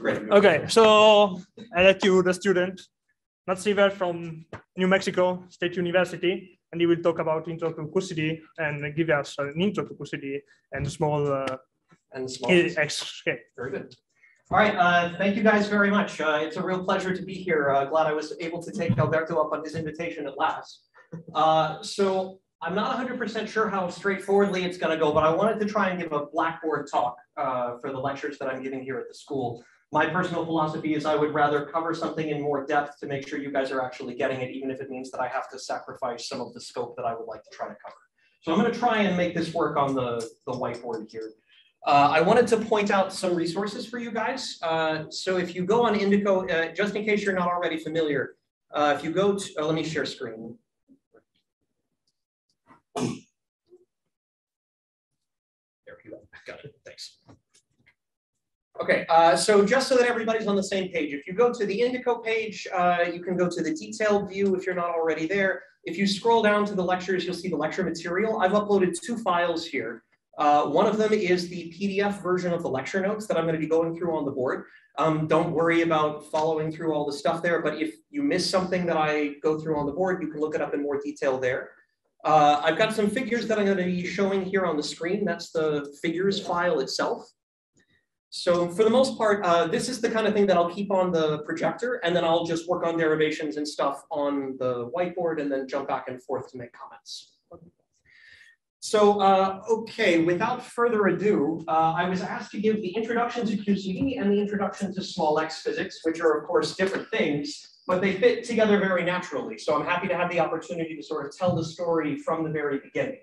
Okay, so I let you, the student, Matt Sievert from New Mexico State University, and he will talk about intro to QCD and give us an intro to QCD and small uh, and small. escape. Very good. All right, uh, thank you guys very much. Uh, it's a real pleasure to be here. Uh, glad I was able to take Alberto up on his invitation at last. Uh, so I'm not 100% sure how straightforwardly it's going to go, but I wanted to try and give a Blackboard talk uh, for the lectures that I'm giving here at the school. My personal philosophy is I would rather cover something in more depth to make sure you guys are actually getting it, even if it means that I have to sacrifice some of the scope that I would like to try to cover. So I'm going to try and make this work on the, the whiteboard here. Uh, I wanted to point out some resources for you guys. Uh, so if you go on Indico, uh, just in case you're not already familiar, uh, if you go to, uh, let me share screen. There we go, got it, thanks. Okay, uh, so just so that everybody's on the same page, if you go to the Indico page, you can go to the detailed view if you're not already there. If you scroll down to the lectures, you'll see the lecture material. I've uploaded two files here. Uh, one of them is the PDF version of the lecture notes that I'm going to be going through on the board. Um, don't worry about following through all the stuff there, but if you miss something that I go through on the board, you can look it up in more detail there. Uh, I've got some figures that I'm going to be showing here on the screen. That's the figures file itself. So for the most part, uh, this is the kind of thing that I'll keep on the projector, and then I'll just work on derivations and stuff on the whiteboard and then jump back and forth to make comments. So, uh, okay, without further ado, uh, I was asked to give the introduction to QCD and the introduction to small x physics, which are of course different things, but they fit together very naturally. So I'm happy to have the opportunity to sort of tell the story from the very beginning.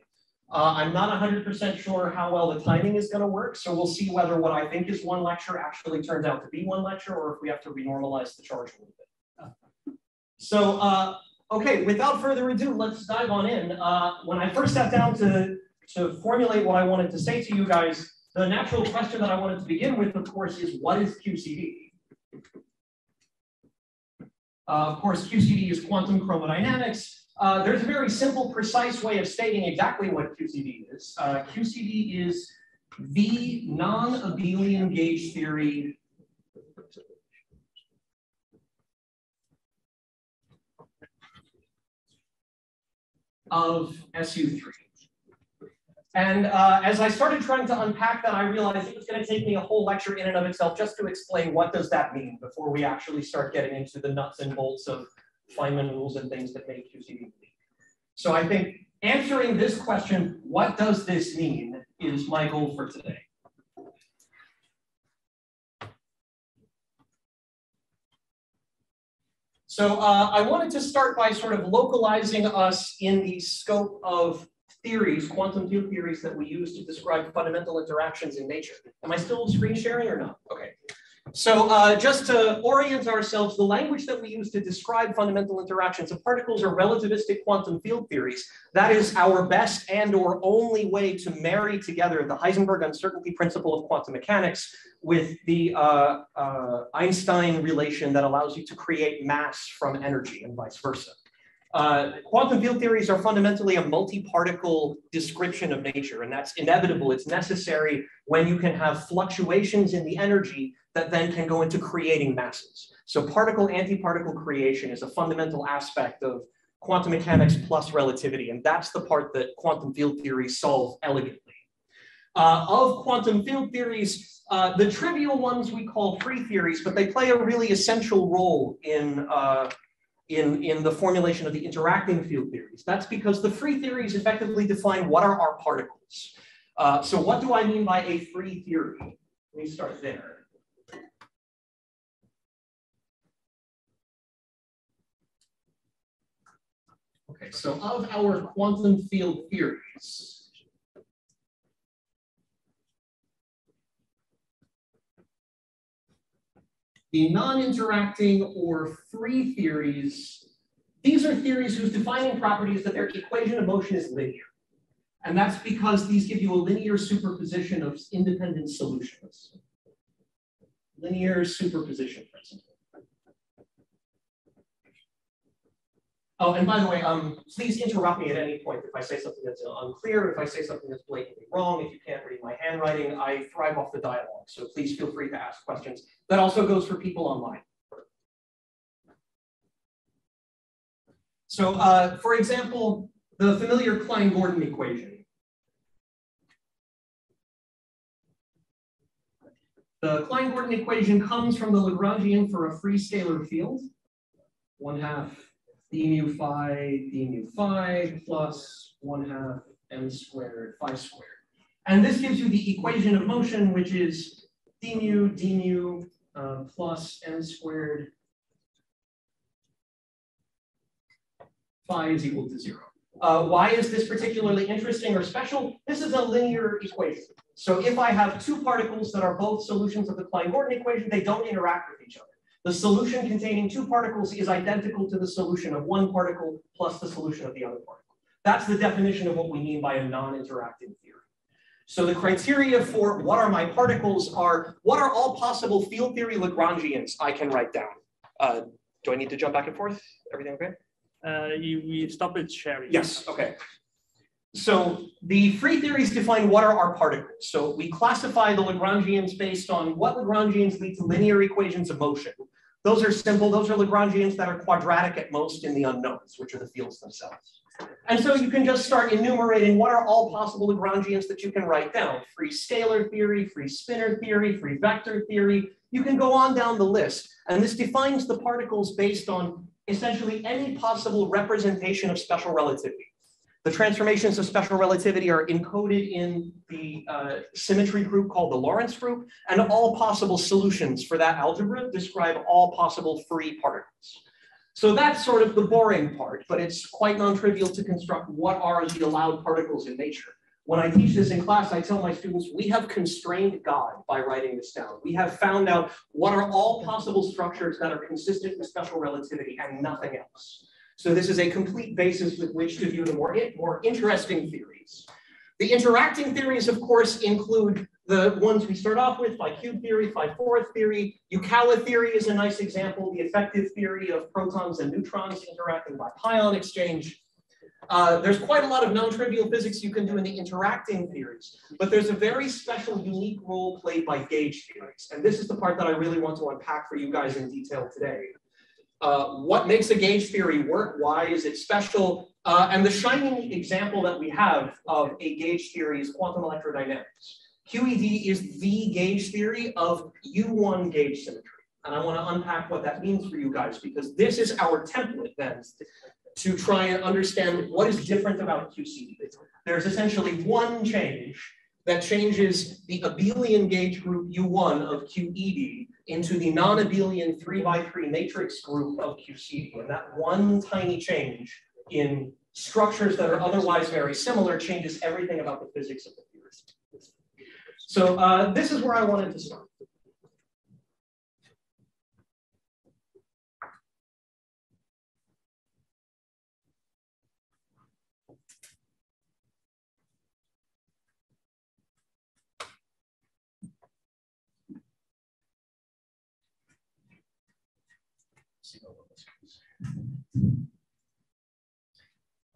Uh, I'm not 100% sure how well the timing is going to work, so we'll see whether what I think is one lecture actually turns out to be one lecture or if we have to renormalize the charge a little bit. So uh, Okay, without further ado, let's dive on in. Uh, when I first sat down to, to formulate what I wanted to say to you guys, the natural question that I wanted to begin with, of course, is what is QCD? Uh, of course, QCD is quantum chromodynamics. Uh, there's a very simple, precise way of stating exactly what QCD is. Uh, QCD is the non-abelian gauge theory of SU3. And uh, as I started trying to unpack that, I realized it was going to take me a whole lecture in and of itself just to explain what does that mean before we actually start getting into the nuts and bolts of Feynman rules and things that make QCD unique. So I think answering this question, what does this mean, is my goal for today. So uh, I wanted to start by sort of localizing us in the scope of theories, quantum field theories that we use to describe fundamental interactions in nature. Am I still screen sharing or not? Okay. So uh, just to orient ourselves, the language that we use to describe fundamental interactions of particles are relativistic quantum field theories. That is our best and or only way to marry together the Heisenberg uncertainty principle of quantum mechanics with the uh, uh, Einstein relation that allows you to create mass from energy and vice versa. Uh, quantum field theories are fundamentally a multi-particle description of nature, and that's inevitable. It's necessary when you can have fluctuations in the energy that then can go into creating masses. So particle-antiparticle creation is a fundamental aspect of quantum mechanics plus relativity, and that's the part that quantum field theories solve elegantly. Uh, of quantum field theories, uh, the trivial ones we call free theories, but they play a really essential role in, uh, in, in the formulation of the interacting field theories. That's because the free theories effectively define what are our particles. Uh, so what do I mean by a free theory? Let me start there. Okay, so of our quantum field theories, the non-interacting or free theories, these are theories whose defining property is that their equation of motion is linear. And that's because these give you a linear superposition of independent solutions. Linear superposition principle. Oh, and by the way, um, please interrupt me at any point if I say something that's unclear, if I say something that's blatantly wrong, if you can't read my handwriting, I thrive off the dialogue. So please feel free to ask questions. That also goes for people online. So uh, for example, the familiar Klein-Gordon equation. The Klein-Gordon equation comes from the Lagrangian for a free scalar field. One half d mu phi d mu phi plus one half m squared phi squared. And this gives you the equation of motion, which is d mu d mu uh, plus m squared phi is equal to zero. Uh, why is this particularly interesting or special? This is a linear equation. So if I have two particles that are both solutions of the Klein-Gordon equation, they don't interact with each other. The solution containing two particles is identical to the solution of one particle plus the solution of the other particle. That's the definition of what we mean by a non-interacting theory. So the criteria for what are my particles are, what are all possible field theory Lagrangians I can write down? Uh, do I need to jump back and forth? Everything okay? Uh, you, we stop it sharing. Yes, okay. So the free theories define what are our particles. So we classify the Lagrangians based on what Lagrangians lead to linear equations of motion. Those are simple. Those are Lagrangians that are quadratic at most in the unknowns, which are the fields themselves. And so you can just start enumerating what are all possible Lagrangians that you can write down. Free scalar theory, free spinor theory, free vector theory. You can go on down the list. And this defines the particles based on essentially any possible representation of special relativity. The transformations of special relativity are encoded in the uh, symmetry group called the Lorentz group, and all possible solutions for that algebra describe all possible free particles. So that's sort of the boring part, but it's quite non-trivial to construct what are the allowed particles in nature. When I teach this in class, I tell my students, we have constrained God by writing this down. We have found out what are all possible structures that are consistent with special relativity and nothing else. So this is a complete basis with which to view the more, more interesting theories. The interacting theories, of course, include the ones we start off with, phi cube theory, phi fourth theory. Yukawa theory is a nice example, the effective theory of protons and neutrons interacting by pion exchange. Uh, there's quite a lot of non-trivial physics you can do in the interacting theories, but there's a very special, unique role played by gauge theories. And this is the part that I really want to unpack for you guys in detail today. Uh, what makes a gauge theory work? Why is it special? Uh, and the shining example that we have of a gauge theory is quantum electrodynamics. QED is the gauge theory of U1 gauge symmetry. And I want to unpack what that means for you guys because this is our template then to try and understand what is different about QCD. There's essentially one change that changes the abelian gauge group U1 of QED into the non-abelian 3 by 3 matrix group of QCD. And that one tiny change in structures that are otherwise very similar changes everything about the physics of the theory. So uh, this is where I wanted to start.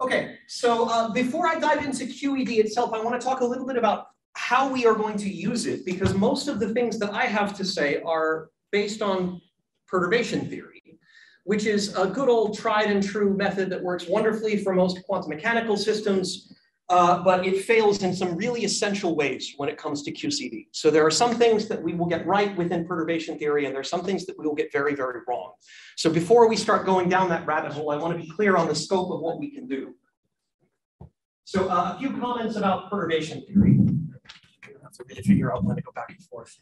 Okay, so uh, before I dive into QED itself, I want to talk a little bit about how we are going to use it, because most of the things that I have to say are based on perturbation theory, which is a good old tried and true method that works wonderfully for most quantum mechanical systems, uh, but it fails in some really essential ways when it comes to QCD. So there are some things that we will get right within perturbation theory, and there are some things that we will get very, very wrong. So before we start going down that rabbit hole, I want to be clear on the scope of what we can do. So uh, a few comments about perturbation theory. I have to figure out when to go back and forth.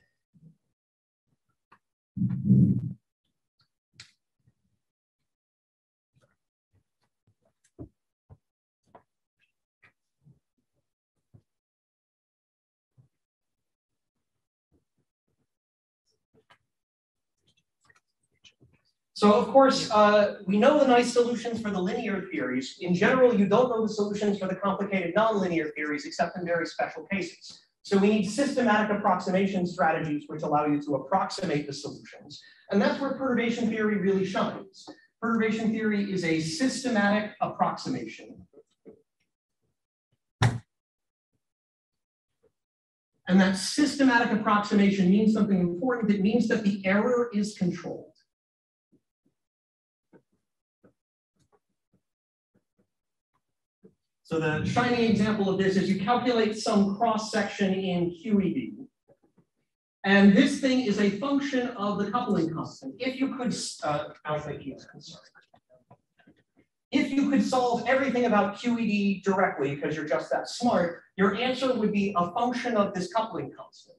So of course, uh, we know the nice solutions for the linear theories. In general, you don't know the solutions for the complicated nonlinear theories, except in very special cases. So we need systematic approximation strategies which allow you to approximate the solutions. And that's where perturbation theory really shines. Perturbation theory is a systematic approximation. And that systematic approximation means something important. It means that the error is controlled. So the shining example of this is you calculate some cross section in QED. And this thing is a function of the coupling constant. If you could, uh. If you could solve everything about QED directly, because you're just that smart, your answer would be a function of this coupling constant.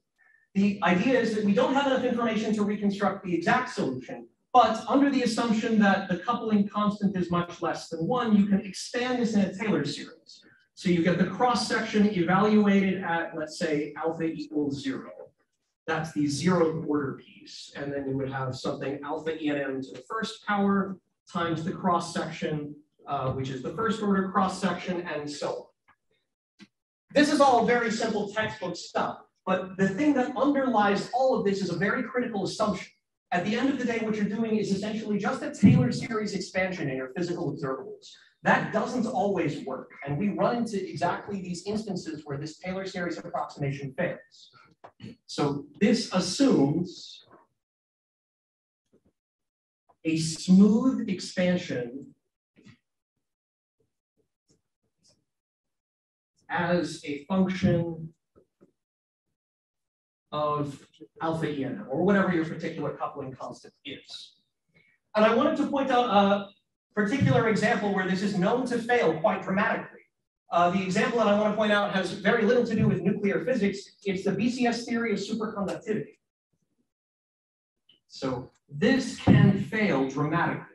The idea is that we don't have enough information to reconstruct the exact solution, but under the assumption that the coupling constant is much less than one, you can expand this in a Taylor series. So you get the cross section evaluated at, let's say, alpha equals zero. That's the zero order piece. And then you would have something alpha ENM to the first power times the cross section, uh, which is the first order cross section, and so on. This is all very simple textbook stuff, but the thing that underlies all of this is a very critical assumption. At the end of the day, what you're doing is essentially just a Taylor series expansion in your physical observables. That doesn't always work. And we run into exactly these instances where this Taylor series approximation fails. So this assumes a smooth expansion as a function of alpha en, or whatever your particular coupling constant is. And I wanted to point out a particular example where this is known to fail quite dramatically. Uh, the example that I want to point out has very little to do with nuclear physics. It's the BCS theory of superconductivity. So this can fail dramatically.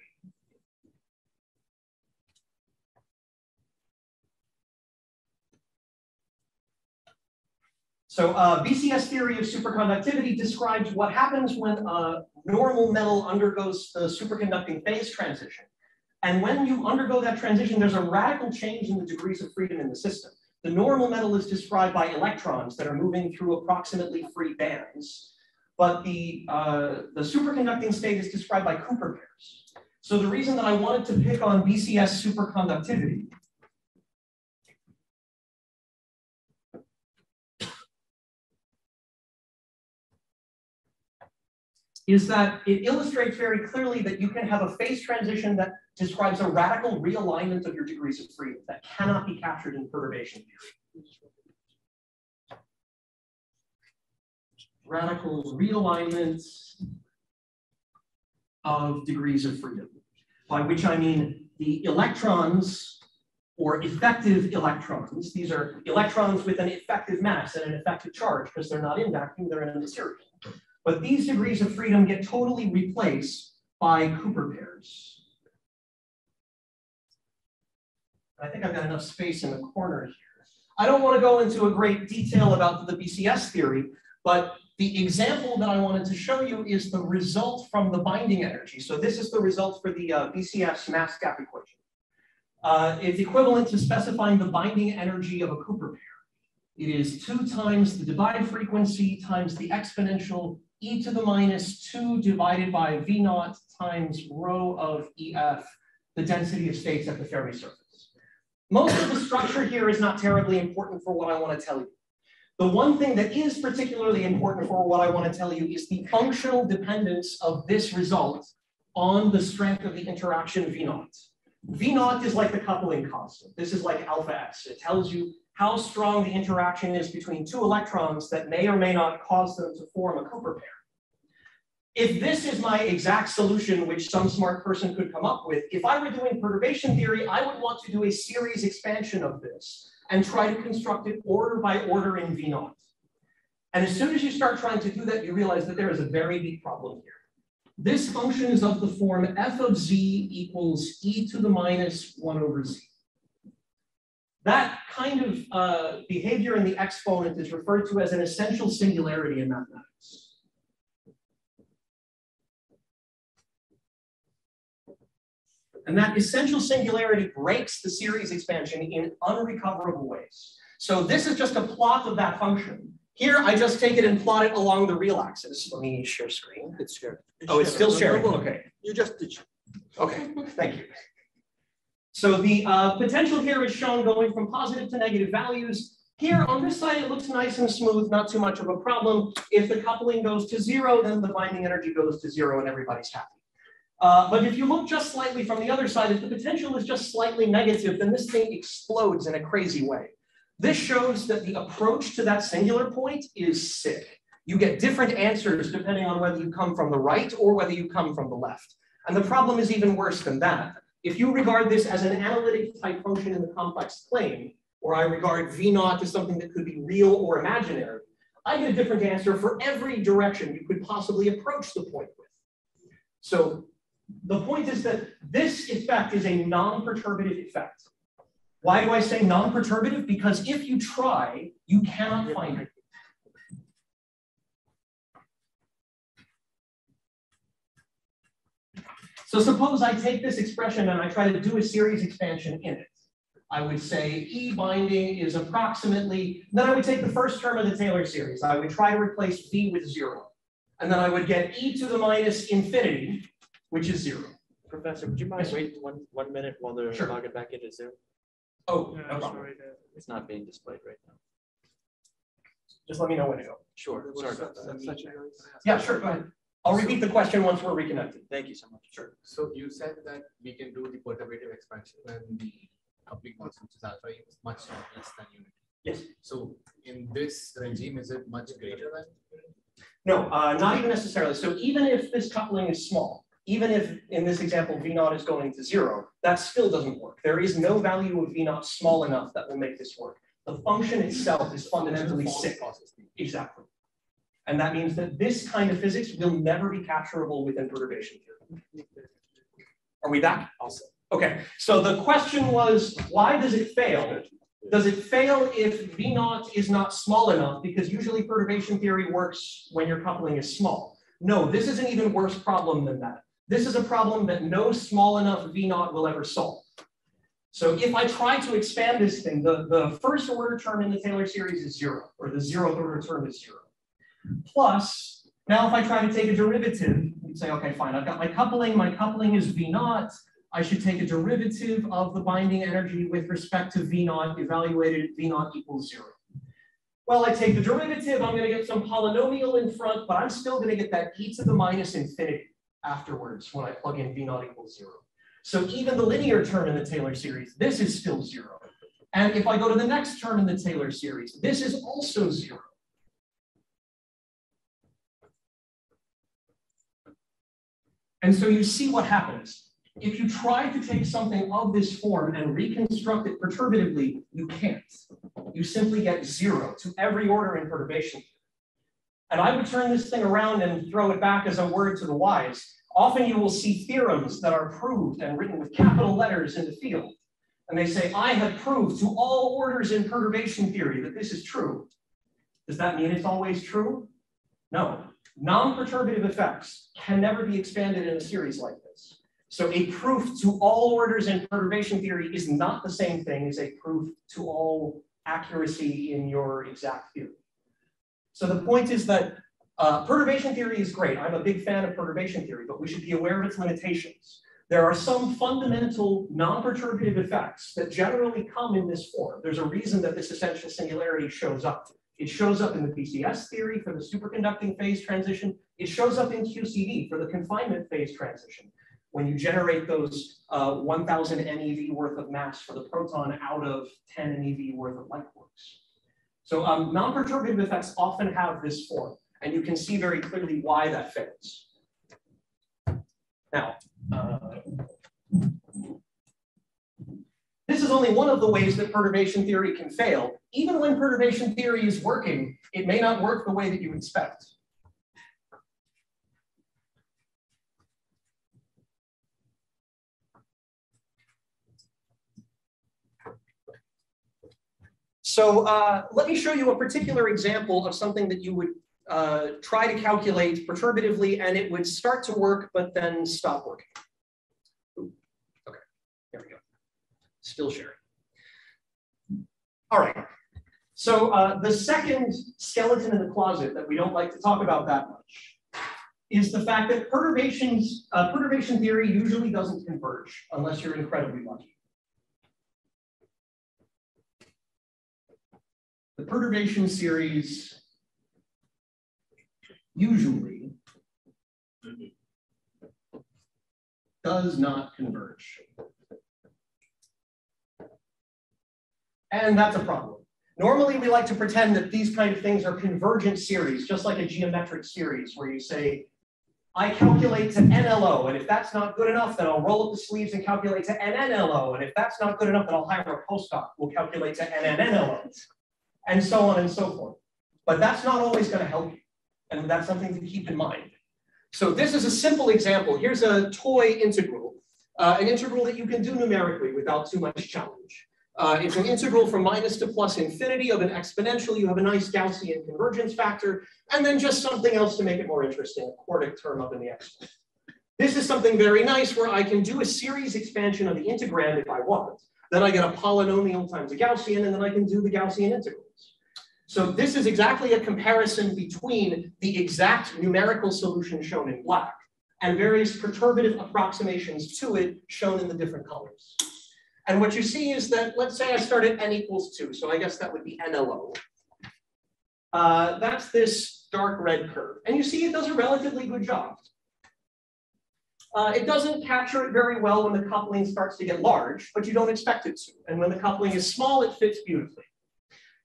So uh, BCS theory of superconductivity describes what happens when a normal metal undergoes the superconducting phase transition. And when you undergo that transition, there's a radical change in the degrees of freedom in the system. The normal metal is described by electrons that are moving through approximately free bands, but the, uh, the superconducting state is described by Cooper pairs. So the reason that I wanted to pick on BCS superconductivity is that it illustrates very clearly that you can have a phase transition that describes a radical realignment of your degrees of freedom that cannot be captured in perturbation theory. Radical realignment of degrees of freedom, by which I mean the electrons or effective electrons. These are electrons with an effective mass and an effective charge because they're not in vacuum, they're in a material. But these degrees of freedom get totally replaced by Cooper pairs. I think I've got enough space in the corner here. I don't want to go into a great detail about the BCS theory, but the example that I wanted to show you is the result from the binding energy. So this is the result for the uh, BCS mass gap equation. Uh, it's equivalent to specifying the binding energy of a Cooper pair. It is two times the Debye frequency times the exponential e to the minus 2 divided by v naught times rho of EF, the density of states at the Fermi surface. Most of the structure here is not terribly important for what I want to tell you. The one thing that is particularly important for what I want to tell you is the functional dependence of this result on the strength of the interaction V naught. V naught is like the coupling constant. This is like alpha S. It tells you how strong the interaction is between two electrons that may or may not cause them to form a Cooper pair. If this is my exact solution, which some smart person could come up with, if I were doing perturbation theory, I would want to do a series expansion of this and try to construct it order by order in V naught. And as soon as you start trying to do that, you realize that there is a very big problem here. This function is of the form f of z equals e to the minus 1 over z. That kind of uh, behavior in the exponent is referred to as an essential singularity in mathematics. And that essential singularity breaks the series expansion in unrecoverable ways. So this is just a plot of that function. Here, I just take it and plot it along the real axis. Let me share screen. It's shared. Oh, it's still sharing, no. okay. You just teach. Okay, thank you. So the uh, potential here is shown going from positive to negative values. Here on this side, it looks nice and smooth, not too much of a problem. If the coupling goes to zero, then the binding energy goes to zero and everybody's happy. Uh, but if you look just slightly from the other side, if the potential is just slightly negative, then this thing explodes in a crazy way. This shows that the approach to that singular point is sick. You get different answers depending on whether you come from the right or whether you come from the left. And the problem is even worse than that. If you regard this as an analytic type function in the complex plane, or I regard V naught as something that could be real or imaginary, I get a different answer for every direction you could possibly approach the point with. So the point is that this effect is a non-perturbative effect. Why do I say non-perturbative? Because if you try, you cannot find it. So suppose I take this expression and I try to do a series expansion in it. I would say E binding is approximately, then I would take the first term of the Taylor series. I would try to replace V with zero. And then I would get E to the minus infinity, which is zero. Professor, would you mind Yes, wait one, one minute while they're Sure. logging back into Zoom? Oh, Yeah, no problem. sorry, the- It's not being displayed right now. Just let me know when to go. Sure, sorry about that. Yeah, sure, go ahead. I'll repeat the question once we're reconnected. Thank you so much. Sure. So you said that we can do the perturbative expansion when the coupling constant which is alpha is much less than unity. Yes. So in this regime, is it much greater than? unity? No, uh, not even necessarily. So even if this coupling is small, even if in this example V naught is going to zero, that still doesn't work. There is no value of V naught small enough that will make this work. The function itself is fundamentally sick. Exactly. And that means that this kind of physics will never be capturable within perturbation theory. Are we back? Also. Okay, so the question was, why does it fail? Does it fail if V naught is not small enough? Because usually perturbation theory works when your coupling is small. No, this is an even worse problem than that. This is a problem that no small enough V naught will ever solve. So if I try to expand this thing, the, the first order term in the Taylor series is zero, or the zeroth order term is zero. Plus, now if I try to take a derivative, you'd say, okay, fine, I've got my coupling, my coupling is V naught. I should take a derivative of the binding energy with respect to V naught, evaluated at V naught equals zero. Well, I take the derivative, I'm gonna get some polynomial in front, but I'm still gonna get that e to the minus infinity afterwards when I plug in V naught equals zero. So even the linear term in the Taylor series, this is still zero. And if I go to the next term in the Taylor series, this is also zero. And so you see what happens. If you try to take something of this form and reconstruct it perturbatively, you can't. You simply get zero to every order in perturbation. And I would turn this thing around and throw it back as a word to the wise. Often you will see theorems that are proved and written with capital letters in the field. And they say, I have proved to all orders in perturbation theory that this is true. Does that mean it's always true? No. Non-perturbative effects can never be expanded in a series like this. So a proof to all orders in perturbation theory is not the same thing as a proof to all accuracy in your exact theory. So the point is that uh, perturbation theory is great. I'm a big fan of perturbation theory, but we should be aware of its limitations. There are some fundamental non-perturbative effects that generally come in this form. There's a reason that this essential singularity shows up. It shows up in the BCS theory for the superconducting phase transition. It shows up in QCD for the confinement phase transition. When you generate those uh, 1000 MeV worth of mass for the proton out of 10 MeV worth of light quarks. So um, non-perturbative effects often have this form, and you can see very clearly why that fails. Now, uh, this is only one of the ways that perturbation theory can fail. Even when perturbation theory is working, it may not work the way that you expect. So uh, let me show you a particular example of something that you would uh, try to calculate perturbatively and it would start to work, but then stop working. Ooh, okay, there we go. Still sharing. All right. So uh, the second skeleton in the closet that we don't like to talk about that much is the fact that perturbations, uh, perturbation theory usually doesn't converge unless you're incredibly lucky. The perturbation series usually does not converge. And that's a problem. Normally, we like to pretend that these kind of things are convergent series, just like a geometric series, where you say, I calculate to NLO, and if that's not good enough, then I'll roll up the sleeves and calculate to NNLO, and if that's not good enough, then I'll hire a postdoc who will calculate to NNNLO, and so on and so forth. But that's not always going to help you, and that's something to keep in mind. So this is a simple example. Here's a toy integral, uh, an integral that you can do numerically without too much challenge. Uh, it's an integral from minus to plus infinity of an exponential. You have a nice Gaussian convergence factor, and then just something else to make it more interesting, a quartic term up in the exponent. This is something very nice where I can do a series expansion of the integrand if I want. Then I get a polynomial times a Gaussian, and then I can do the Gaussian integrals. So this is exactly a comparison between the exact numerical solution shown in black and various perturbative approximations to it shown in the different colors. And what you see is that, let's say I start at n equals 2, so I guess that would be NLO. Uh, that's this dark red curve. And you see it does a relatively good job. Uh, it doesn't capture it very well when the coupling starts to get large, but you don't expect it to. And when the coupling is small, it fits beautifully.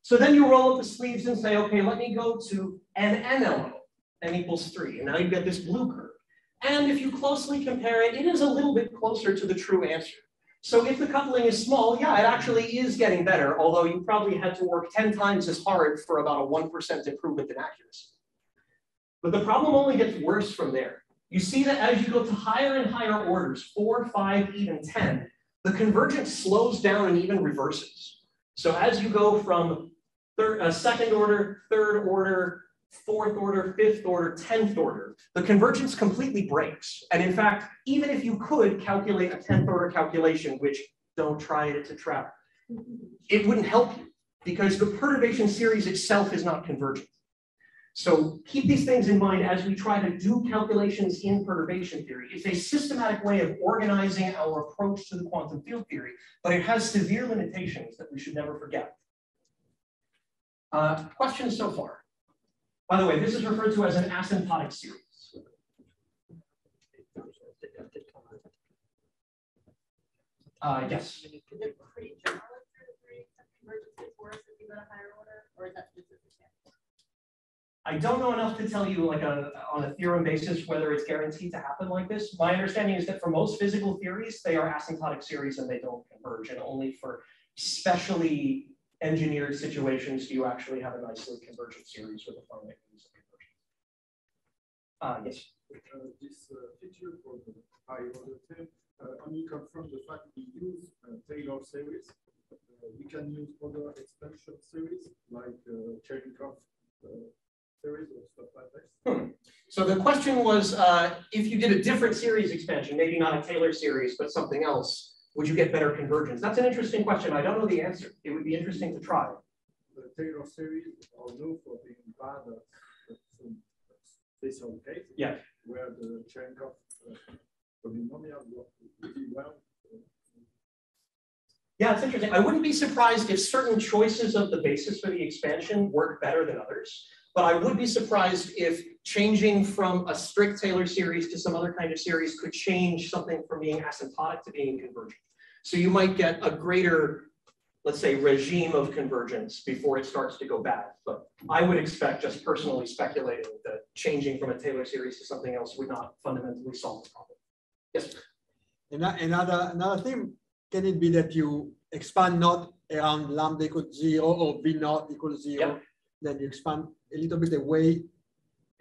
So then you roll up the sleeves and say, okay, let me go to n NLO, n equals 3. And now you get this blue curve. And if you closely compare it, it is a little bit closer to the true answer. So if the coupling is small, yeah, it actually is getting better, although you probably had to work 10 times as hard for about a 1% improvement in accuracy. But the problem only gets worse from there. You see that as you go to higher and higher orders, four, five, even 10, the convergence slows down and even reverses. So as you go from third, uh, second order, third order, fourth order, fifth order, 10th order, the convergence completely breaks. And in fact, even if you could calculate a 10th order calculation, which don't try it, it's a trap, it wouldn't help you because the perturbation series itself is not convergent. So keep these things in mind as we try to do calculations in perturbation theory. It's a systematic way of organizing our approach to the quantum field theory, but it has severe limitations that we should never forget. Uh, questions so far? By the way, this is referred to as an asymptotic series. Uh, yes. Is it pretty general convergences worse if you go to higher order, or is that specific? I don't know enough to tell you like a, on a theorem basis whether it's guaranteed to happen like this. My understanding is that for most physical theories, they are asymptotic series and they don't converge, and only for specially engineered situations do you actually have a nicely convergent series with a finite means of conversion. Uh, yes. Uh, this uh, feature for the high order term uh, only confirms the fact we use uh, Taylor series. Uh, we can use other expansion series like uh, Chebyshev series or stuff like this. Hmm. So the question was, if you did a different series expansion, maybe not a Taylor series, but something else, would you get better convergence? That's an interesting question. I don't know the answer. It would be interesting to try. The Taylor series are known for being bad at some special cases. Yeah. Where the Chebyshev uh, polynomial really well. Yeah, it's interesting. I wouldn't be surprised if certain choices of the basis for the expansion work better than others. But I would be surprised if changing from a strict Taylor series to some other kind of series could change something from being asymptotic to being convergent. So you might get a greater, let's say, regime of convergence before it starts to go bad. But I would expect, just personally speculating, that changing from a Taylor series to something else would not fundamentally solve the problem. Yes? Another, another thing, can it be that you expand not around lambda equals zero or v naught equals zero? Yep then you expand a little bit away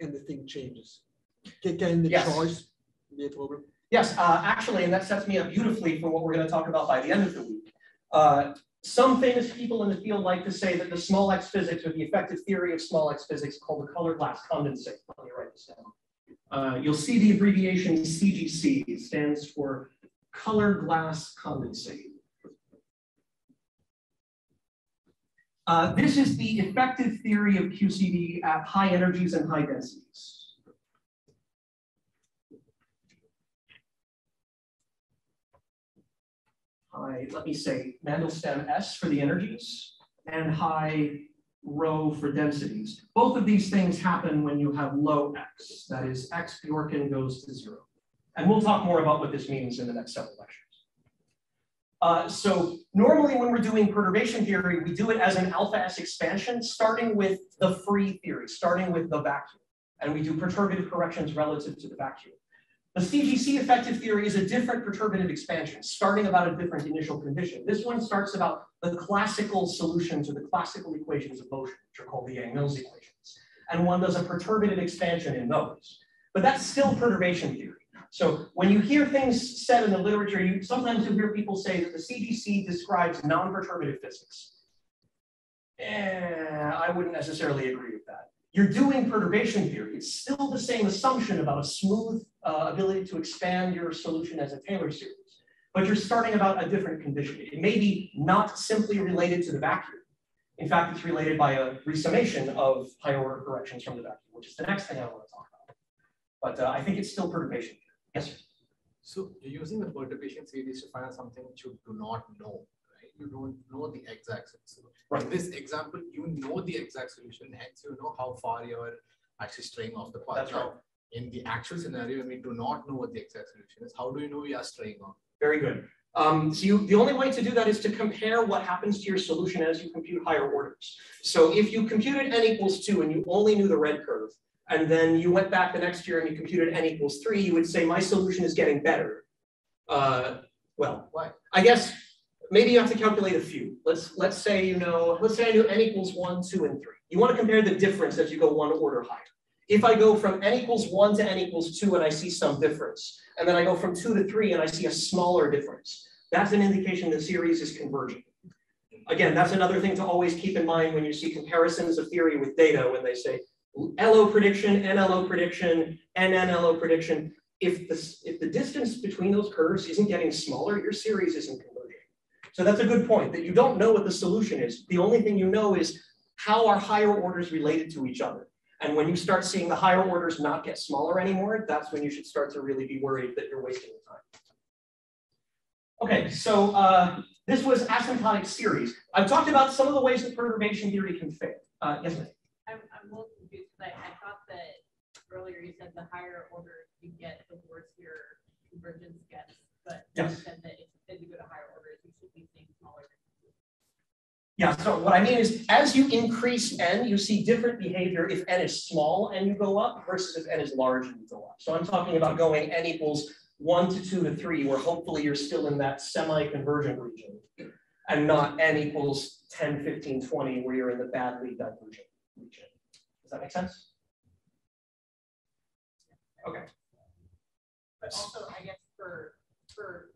and the thing changes. Can, can the yes. choice be a problem? Yes, uh, actually, and that sets me up beautifully for what we're going to talk about by the end of the week. Uh, some famous people in the field like to say that the small x physics or the effective theory of small x physics called the color glass condensate. Let me write this down. Uh, you'll see the abbreviation CGC. Stands for color glass condensate. Uh, this is the effective theory of QCD at high energies and high densities. High, let me say Mandelstam S for the energies and high rho for densities. Both of these things happen when you have low x, that is x Bjorken goes to zero. And we'll talk more about what this means in the next several lectures. Uh, so normally when we're doing perturbation theory, we do it as an alpha S expansion, starting with the free theory, starting with the vacuum. And we do perturbative corrections relative to the vacuum. The CGC effective theory is a different perturbative expansion, starting about a different initial condition. This one starts about the classical solutions or the classical equations of motion, which are called the Yang-Mills equations. And one does a perturbative expansion in those. But that's still perturbation theory. So when you hear things said in the literature, you sometimes you hear people say that the CGC describes non-perturbative physics. Eh, I wouldn't necessarily agree with that. You're doing perturbation theory. It's still the same assumption about a smooth uh, ability to expand your solution as a Taylor series, but you're starting about a different condition. It may be not simply related to the vacuum. In fact, it's related by a resummation of higher order corrections from the vacuum, which is the next thing I want to talk about. But uh, I think it's still perturbation. Yes, sir. So you're using the perturbation series to find out something which you do not know, right? You don't know the exact solution. Right. In this example, you know the exact solution, hence you know how far you're actually straying off the path. That's right. In the actual scenario, we do not know what the exact solution is, how do you know we are straying off? Very good. Um, so you, the only way to do that is to compare what happens to your solution as you compute higher orders. So if you computed n equals two and you only knew the red curve, and then you went back the next year and you computed n equals three, you would say my solution is getting better. Uh, well, Why? I guess maybe you have to calculate a few. Let's let's say you know, let's say I knew n equals one, two, and three. You want to compare the difference as you go one order higher. If I go from n equals one to n equals two and I see some difference, and then I go from two to three and I see a smaller difference, that's an indication the series is converging. Again, that's another thing to always keep in mind when you see comparisons of theory with data when they say LO prediction, NLO prediction, NNLO prediction. If the, if the distance between those curves isn't getting smaller, your series isn't converging. So that's a good point that you don't know what the solution is. The only thing you know is how are higher orders related to each other. And when you start seeing the higher orders not get smaller anymore, that's when you should start to really be worried that you're wasting your time. Okay, so uh, this was asymptotic series. I've talked about some of the ways that perturbation theory can fail. Uh, yes, ma'am. I'm, I'm a little confused, because I, I thought that earlier you said the higher order you get, the worse your convergence gets. But you Yes. said that if, as you go to higher orders, you should be seeing smaller differences. Yeah, so what I mean is, as you increase n, you see different behavior if n is small and you go up versus if n is large and you go up. So I'm talking about going n equals one to two to three, where hopefully you're still in that semi-convergent region, and not n equals 10, 15, 20, where you're in the badly divergent region. Does that make sense? Okay. But also, I guess for, for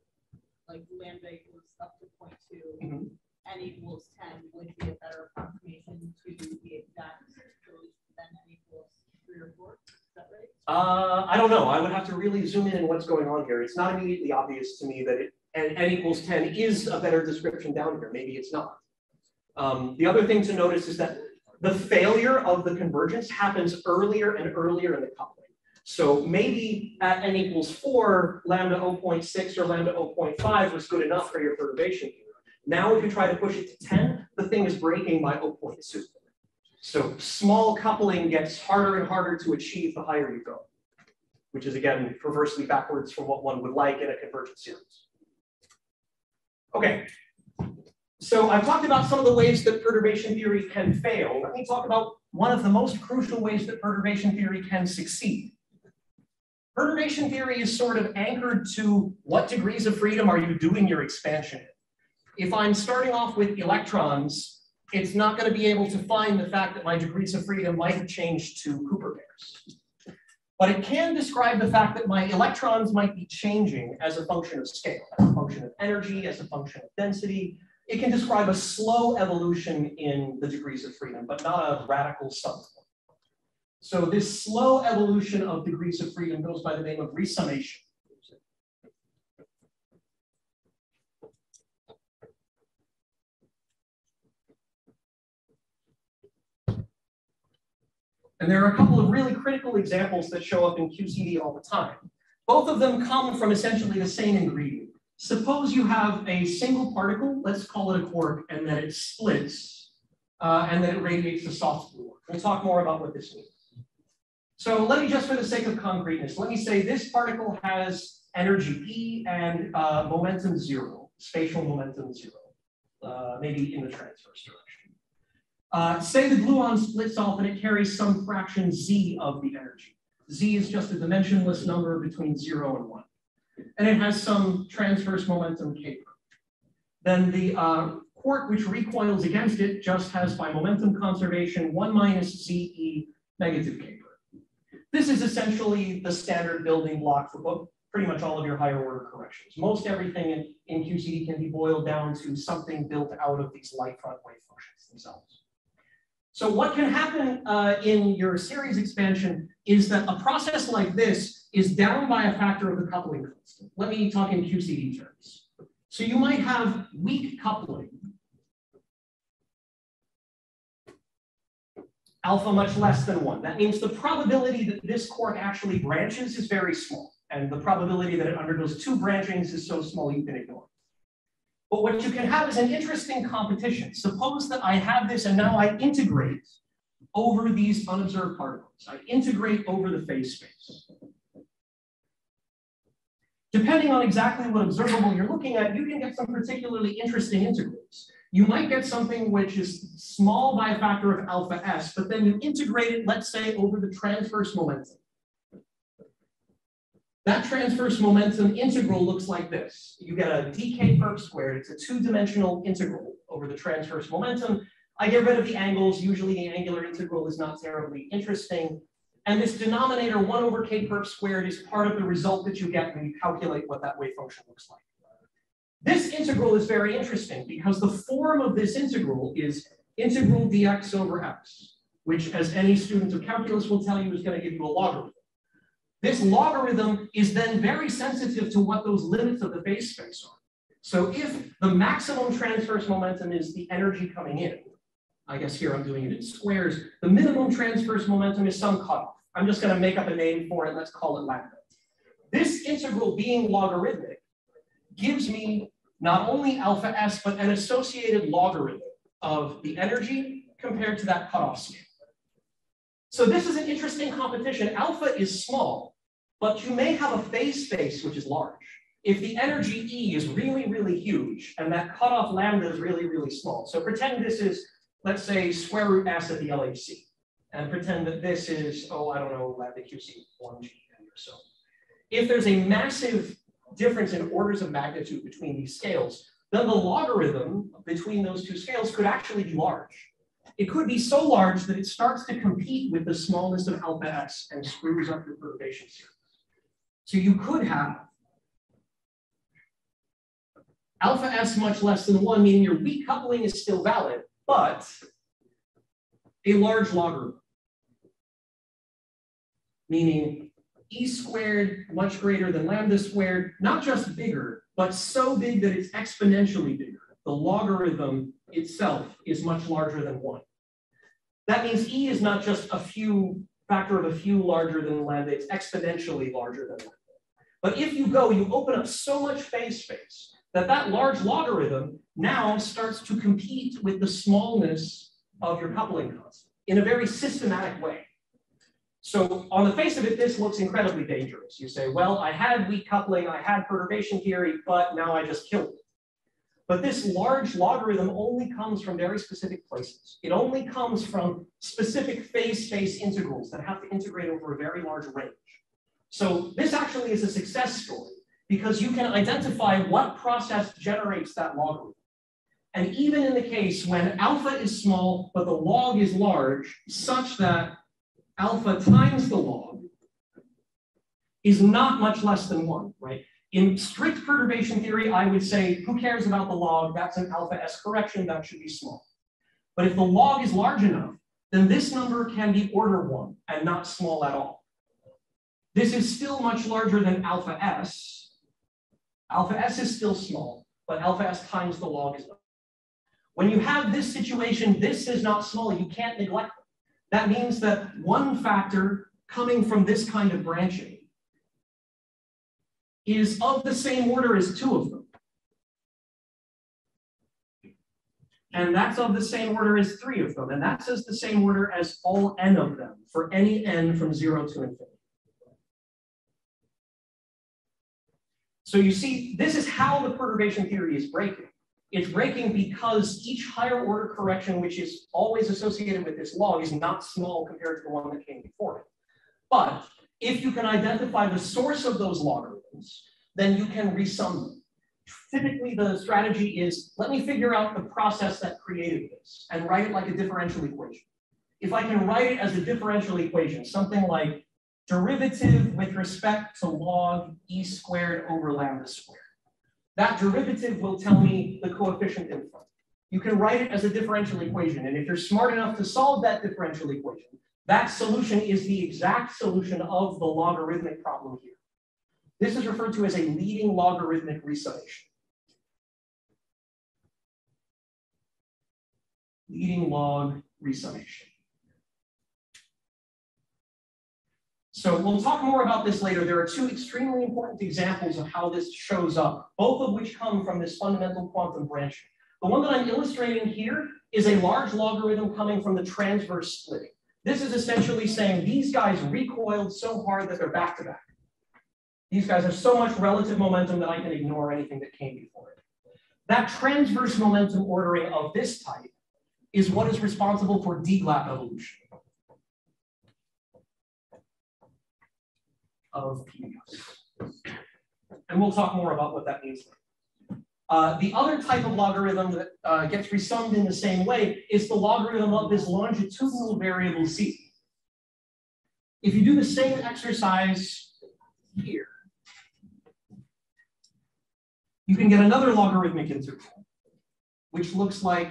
like lambda equals up to point two, Mhm. n equals ten would be a better approximation to the exact solution than n equals three or four, is that right? Uh, I don't know. I would have to really zoom in on what's going on here. It's not immediately obvious to me that it, n, n equals 10 is a better description down here. Maybe it's not. Um, the other thing to notice is that the failure of the convergence happens earlier and earlier in the coupling. So maybe at n equals 4, lambda 0.6 or lambda 0.5 was good enough for your perturbation here. Now if you try to push it to 10, the thing is breaking by 0.2. So small coupling gets harder and harder to achieve the higher you go, which is again perversely backwards from what one would like in a convergent series. Okay, so I've talked about some of the ways that perturbation theory can fail. Let me talk about one of the most crucial ways that perturbation theory can succeed. Perturbation theory is sort of anchored to what degrees of freedom are you doing your expansion in? If I'm starting off with electrons, it's not going to be able to find the fact that my degrees of freedom might have changed to Cooper pairs. But it can describe the fact that my electrons might be changing as a function of scale, as a function of energy, as a function of density. It can describe a slow evolution in the degrees of freedom, but not a radical subform. So this slow evolution of degrees of freedom goes by the name of resummation. And there are a couple of really critical examples that show up in QCD all the time. Both of them come from essentially the same ingredient. Suppose you have a single particle, let's call it a quark, and then it splits, uh, and then it radiates a soft gluon. We'll talk more about what this means. So let me just for the sake of concreteness, let me say this particle has energy E and uh, momentum zero, spatial momentum zero, uh, maybe in the transverse direction. Uh, say the gluon splits off and it carries some fraction Z of the energy. Z is just a dimensionless number between zero and one. And it has some transverse momentum k Then the uh, quark which recoils against it just has by momentum conservation one minus ZE negative k this is essentially the standard building block for pretty much all of your higher order corrections. Most everything in, in QCD can be boiled down to something built out of these light front wave functions themselves. So what can happen uh, in your series expansion is that a process like this is down by a factor of the coupling constant. Let me talk in QCD terms. So you might have weak coupling alpha much less than one. That means the probability that this quark actually branches is very small. And the probability that it undergoes two branchings is so small you can ignore it. But what you can have is an interesting competition. Suppose that I have this and now I integrate over these unobserved particles. I integrate over the phase space. Depending on exactly what observable you're looking at, you can get some particularly interesting integrals you might get something which is small by a factor of alpha s, but then you integrate it, let's say, over the transverse momentum. That transverse momentum integral looks like this. You get a dk perp squared. It's a two-dimensional integral over the transverse momentum. I get rid of the angles. Usually the angular integral is not terribly interesting. And this denominator 1 over k perp squared is part of the result that you get when you calculate what that wave function looks like. This integral is very interesting because the form of this integral is integral dx over x, which as any student of calculus will tell you is going to give you a logarithm. This logarithm is then very sensitive to what those limits of the phase space are. So if the maximum transverse momentum is the energy coming in, I guess here I'm doing it in squares, the minimum transverse momentum is some cutoff. I'm just going to make up a name for it. Let's call it lambda. This integral being logarithmic gives me not only alpha s, but an associated logarithm of the energy compared to that cutoff scale. So this is an interesting competition. Alpha is small, but you may have a phase space which is large. If the energy E is really, really huge and that cutoff lambda is really, really small. So pretend this is, let's say, square root s at the LHC. And pretend that this is, oh, I don't know, lambda QC 1G or so. If there's a massive difference in orders of magnitude between these scales, then the logarithm between those two scales could actually be large. It could be so large that it starts to compete with the smallness of alpha s and screws up your perturbation series. So you could have alpha s much less than one, meaning your weak coupling is still valid, but a large logarithm, meaning e squared much greater than lambda squared, not just bigger, but so big that it's exponentially bigger. The logarithm itself is much larger than one. That means e is not just a few factor of a few larger than lambda, it's exponentially larger than lambda. But if you go, you open up so much phase space that that large logarithm now starts to compete with the smallness of your coupling constant in a very systematic way. So on the face of it, this looks incredibly dangerous. You say, well, I had weak coupling, I had perturbation theory, but now I just killed it. But this large logarithm only comes from very specific places. It only comes from specific phase space integrals that have to integrate over a very large range. So this actually is a success story because you can identify what process generates that logarithm. And even in the case when alpha is small, but the log is large, such that alpha times the log is not much less than one, right? In strict perturbation theory, I would say, who cares about the log? That's an alpha S correction, that should be small. But if the log is large enough, then this number can be order one and not small at all. This is still much larger than alpha S. Alpha S is still small, but alpha S times the log is large. When you have this situation, this is not small, you can't neglect it. That means that one factor coming from this kind of branching is of the same order as two of them. And that's of the same order as three of them. And that's as the same order as all n of them for any n from zero to infinity. So you see, this is how the perturbation theory is breaking. It's breaking because each higher order correction, which is always associated with this log, is not small compared to the one that came before it. But if you can identify the source of those logarithms, then you can resum them. Typically, the strategy is, let me figure out the process that created this and write it like a differential equation. If I can write it as a differential equation, something like derivative with respect to log e squared over lambda squared. That derivative will tell me the coefficient in front. You can write it as a differential equation. And if you're smart enough to solve that differential equation, that solution is the exact solution of the logarithmic problem here. This is referred to as a leading logarithmic resummation. Leading log resummation. So we'll talk more about this later. There are two extremely important examples of how this shows up, both of which come from this fundamental quantum branching. The one that I'm illustrating here is a large logarithm coming from the transverse splitting. This is essentially saying these guys recoiled so hard that they're back to back. These guys have so much relative momentum that I can ignore anything that came before it. That transverse momentum ordering of this type is what is responsible for DGLAP evolution. Of PDFs. And we'll talk more about what that means. Uh, the other type of logarithm that uh, gets resummed in the same way is the logarithm of this longitudinal variable c. If you do the same exercise here, you can get another logarithmic integral, which looks like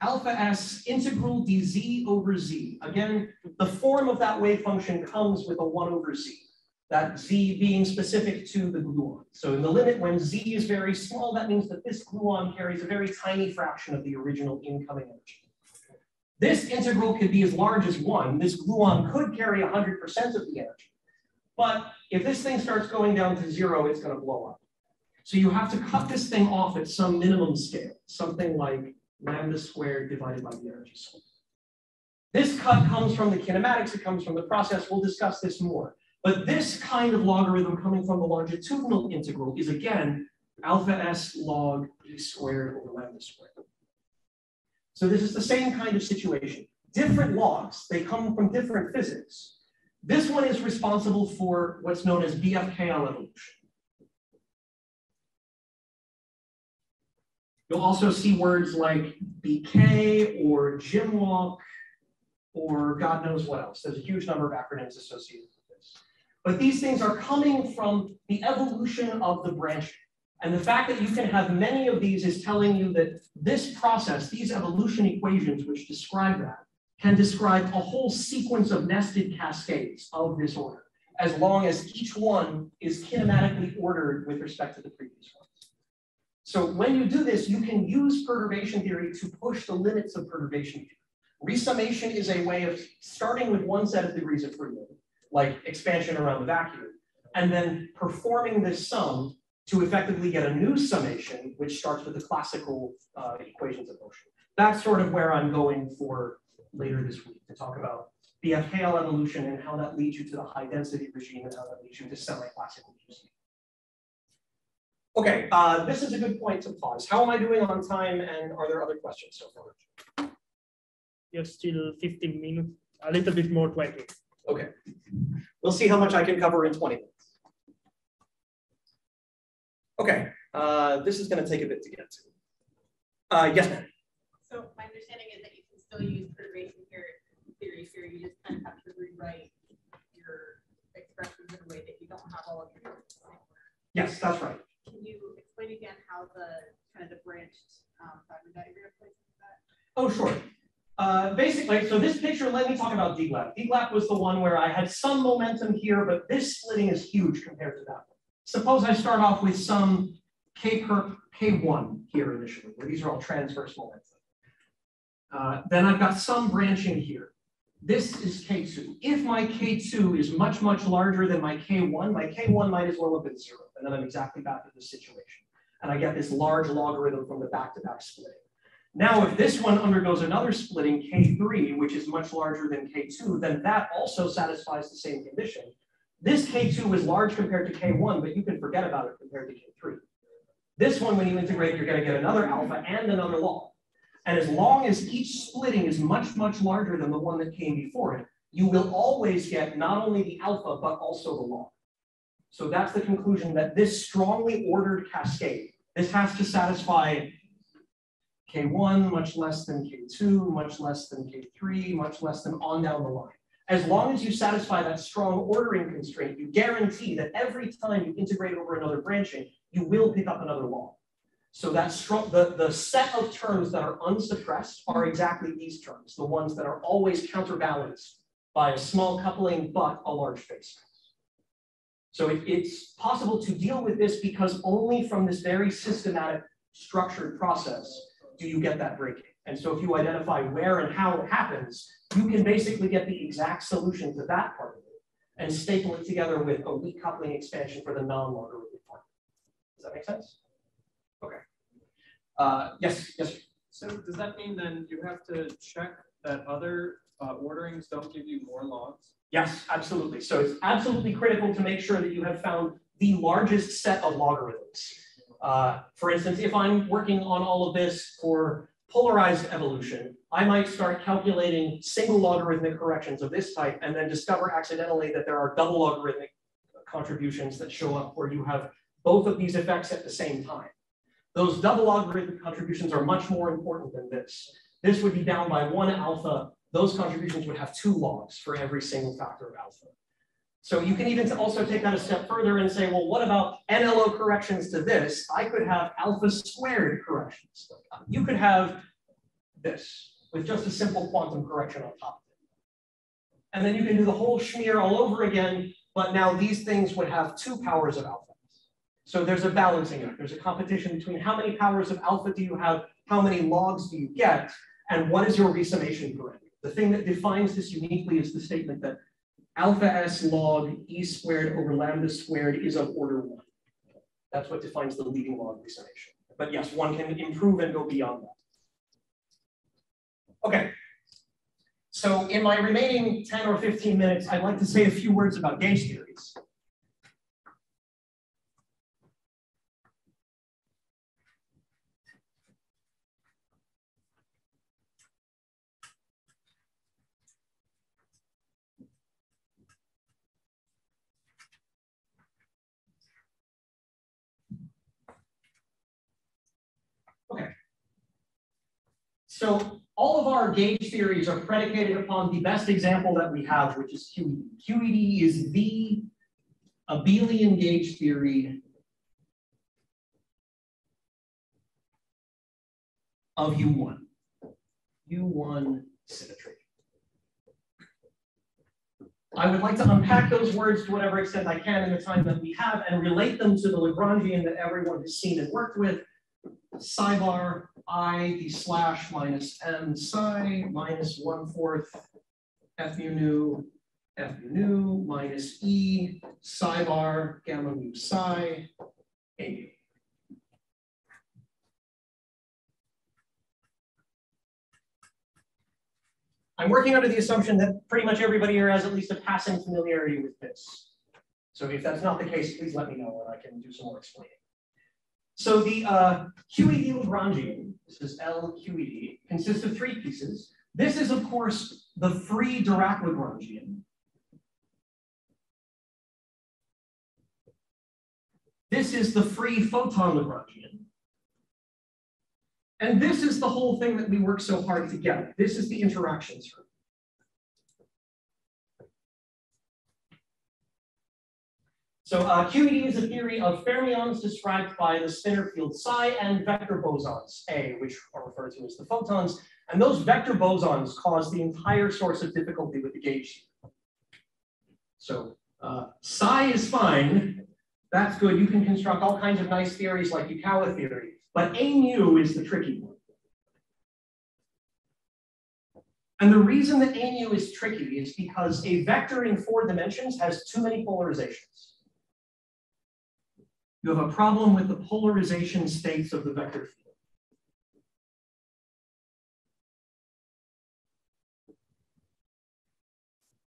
alpha s integral dz over z. Again, the form of that wave function comes with a 1 over z that z being specific to the gluon. So in the limit, when z is very small, that means that this gluon carries a very tiny fraction of the original incoming energy. This integral could be as large as one. This gluon could carry 100% of the energy. But if this thing starts going down to zero, it's going to blow up. So you have to cut this thing off at some minimum scale, something like lambda squared divided by the energy source. This cut comes from the kinematics, it comes from the process. We'll discuss this more. But this kind of logarithm coming from the longitudinal integral is again alpha s log e squared over lambda squared. So this is the same kind of situation. Different logs, they come from different physics. This one is responsible for what's known as BFKL evolution. You'll also see words like BK or JIMWLK or God knows what else. There's a huge number of acronyms associated but these things are coming from the evolution of the branching. And the fact that you can have many of these is telling you that this process, these evolution equations which describe that, can describe a whole sequence of nested cascades of this order, as long as each one is kinematically ordered with respect to the previous ones. So when you do this, you can use perturbation theory to push the limits of perturbation theory. Resummation is a way of starting with one set of degrees of freedom like expansion around the vacuum, and then performing this sum to effectively get a new summation, which starts with the classical uh, equations of motion. That's sort of where I'm going for later this week to talk about the BFKL evolution and how that leads you to the high density regime and how that leads you to semi-classical QCD. Okay, uh, this is a good point to pause. How am I doing on time and are there other questions so far? You're still 15 minutes, a little bit more 20. Okay. We'll see how much I can cover in 20 minutes. Okay, uh, this is going to take a bit to get to. Uh, yes, ma'am. So my understanding is that you can still use perturbation theory here. You just kind of have to rewrite your expressions in a way that you don't have all of your. Yes, that's right. Can you explain again how the kind of the branched um, diagram plays into that? Oh, sure. Uh, basically, so this picture, let me talk about DGLAP. DGLAP was the one where I had some momentum here, but this splitting is huge compared to that one. Suppose I start off with some K per K1 here initially, where these are all transverse momentum. Uh, then I've got some branching here. This is K2. If my K2 is much, much larger than my K1, my K1 might as well have been zero. And then I'm exactly back to this situation. And I get this large logarithm from the back-to-back -back splitting. Now, if this one undergoes another splitting, K3, which is much larger than K2, then that also satisfies the same condition. This K2 is large compared to K1, but you can forget about it compared to K3. This one, when you integrate, you're going to get another alpha and another log. And as long as each splitting is much, much larger than the one that came before it, you will always get not only the alpha, but also the log. So that's the conclusion that this strongly ordered cascade, this has to satisfy K1, much less than K2, much less than K3, much less than on down the line. As long as you satisfy that strong ordering constraint, you guarantee that every time you integrate over another branching, you will pick up another log. So that the, the set of terms that are unsuppressed are exactly these terms, the ones that are always counterbalanced by a small coupling, but a large phase. So it, it's possible to deal with this because only from this very systematic structured process do you get that breaking. And so if you identify where and how it happens, you can basically get the exact solution to that part of it and staple it together with a weak coupling expansion for the non-logarithmic part. Does that make sense? Okay. Uh, yes, yes. So does that mean then you have to check that other uh, orderings don't give you more logs? Yes, absolutely. So it's absolutely critical to make sure that you have found the largest set of logarithms. Uh, for instance, if I'm working on all of this for polarized evolution, I might start calculating single logarithmic corrections of this type and then discover accidentally that there are double logarithmic contributions that show up where you have both of these effects at the same time. Those double logarithmic contributions are much more important than this. This would be down by one alpha. Those contributions would have two logs for every single factor of alpha. So you can even also take that a step further and say, well, what about NLO corrections to this? I could have alpha squared corrections. You could have this with just a simple quantum correction on top of it. And then you can do the whole schmear all over again, but now these things would have two powers of alpha. So there's a balancing act. There's a competition between how many powers of alpha do you have, how many logs do you get, and what is your resummation parameter. The thing that defines this uniquely is the statement that alpha s log e squared over lambda squared is of order one. That's what defines the leading log resummation. But yes, one can improve and go beyond that. Okay. So in my remaining 10 or 15 minutes, I'd like to say a few words about gauge theories. Okay. So all of our gauge theories are predicated upon the best example that we have, which is QED. QED is the abelian gauge theory of U1. U1 symmetry. I would like to unpack those words to whatever extent I can in the time that we have and relate them to the Lagrangian that everyone has seen and worked with psi bar i the slash minus m psi minus one fourth f mu nu f mu nu minus e psi bar gamma mu psi a mu. I'm working under the assumption that pretty much everybody here has at least a passing familiarity with this. So if that's not the case, please let me know and I can do some more explaining. So the uh, QED Lagrangian, this is LQED, consists of three pieces. This is, of course, the free Dirac Lagrangian. This is the free photon Lagrangian. And this is the whole thing that we work so hard to get. This is the interactions term. So uh, QED is a theory of fermions described by the spinor field psi and vector bosons, A, which are referred to as the photons. And those vector bosons cause the entire source of difficulty with the gauge. So uh, psi is fine. That's good. You can construct all kinds of nice theories like Yukawa theory. But A mu is the tricky one. And the reason that A mu is tricky is because a vector in four dimensions has too many polarizations you have a problem with the polarization states of the vector field.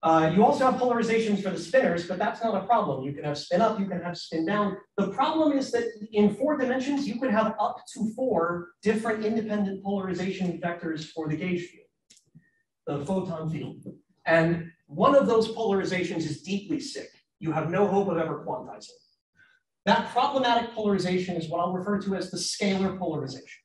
Uh, you also have polarizations for the spinors, but that's not a problem. You can have spin up, you can have spin down. The problem is that in four dimensions, you could have up to four different independent polarization vectors for the gauge field, the photon field. And one of those polarizations is deeply sick. You have no hope of ever quantizing. That problematic polarization is what I'll refer to as the scalar polarization.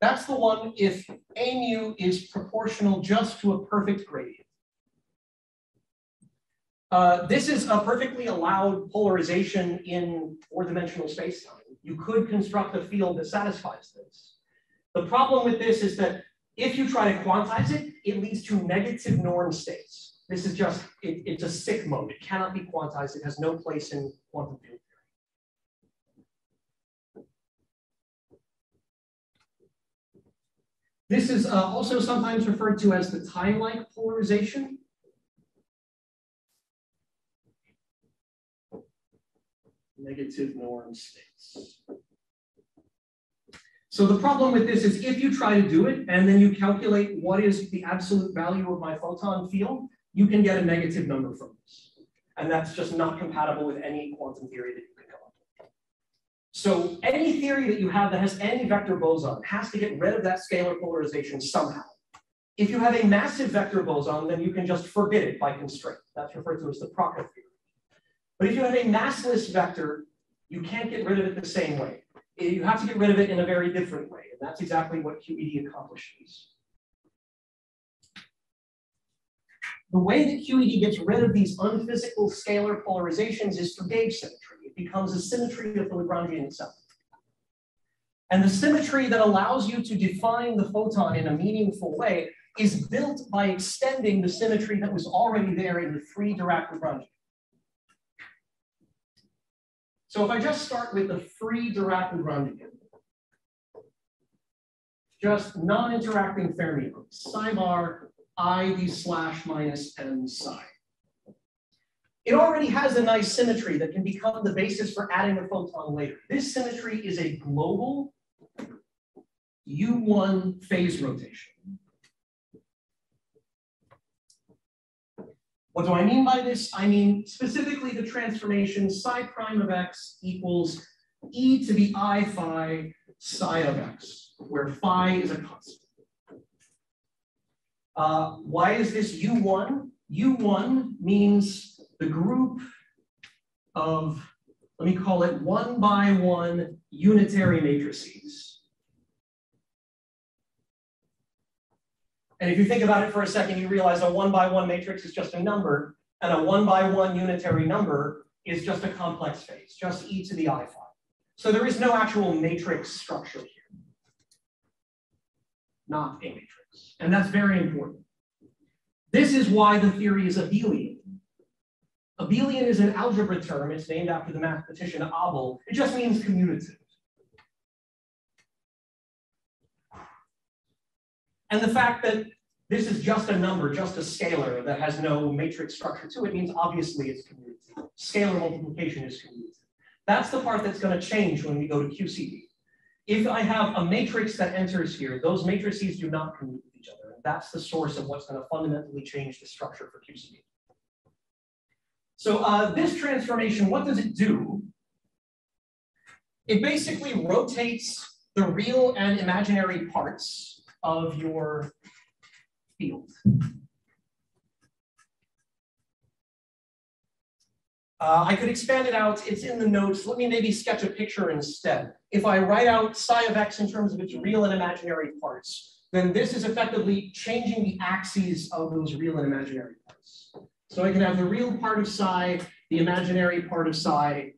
That's the one if A mu is proportional just to a perfect gradient. Uh, this is a perfectly allowed polarization in four-dimensional spacetime. You could construct a field that satisfies this. The problem with this is that if you try to quantize it, it leads to negative norm states. This is just, it, it's a sick mode. It cannot be quantized. It has no place in quantum field theory. This is uh, also sometimes referred to as the time-like polarization. Negative norm states. So the problem with this is if you try to do it and then you calculate what is the absolute value of my photon field, you can get a negative number from this. And that's just not compatible with any quantum theory that you can come up with. so any theory that you have that has any vector boson has to get rid of that scalar polarization somehow. If you have a massive vector boson, then you can just forbid it by constraint. That's referred to as the Proca theory. But if you have a massless vector, you can't get rid of it the same way. You have to get rid of it in a very different way. And that's exactly what QED accomplishes. The way that QED gets rid of these unphysical scalar polarizations is through gauge symmetry It becomes a symmetry of the Lagrangian itself. And the symmetry that allows you to define the photon in a meaningful way is built by extending the symmetry that was already there in the free Dirac Lagrangian. So if I just start with the free Dirac Lagrangian, just non-interacting fermions, psi bar i d slash minus n psi it already has a nice symmetry that can become the basis for adding a photon later. This symmetry is a global U1 phase rotation. What do I mean by this? I mean specifically the transformation psi prime of x equals e to the i phi psi of x, where phi is a constant. Uh, why is this U1? U1 means the group of, let me call it one by one unitary matrices. And if you think about it for a second, you realize a one by one matrix is just a number, and a one by one unitary number is just a complex phase, just e to the i phi. So there is no actual matrix structure here. Not a matrix. And that's very important. This is why the theory is abelian. Abelian is an algebra term. It's named after the mathematician Abel. It just means commutative. And the fact that this is just a number, just a scalar that has no matrix structure to it means obviously it's commutative. Scalar multiplication is commutative. That's the part that's going to change when we go to QCD. If I have a matrix that enters here, those matrices do not commute with each other. And that's the source of what's going to fundamentally change the structure for QCD. So uh, this transformation, what does it do? It basically rotates the real and imaginary parts of your field. Uh, I could expand it out. It's in the notes. Let me maybe sketch a picture instead. If I write out psi of x in terms of its real and imaginary parts, then this is effectively changing the axes of those real and imaginary parts. So I can have the real part of psi, the imaginary part of psi.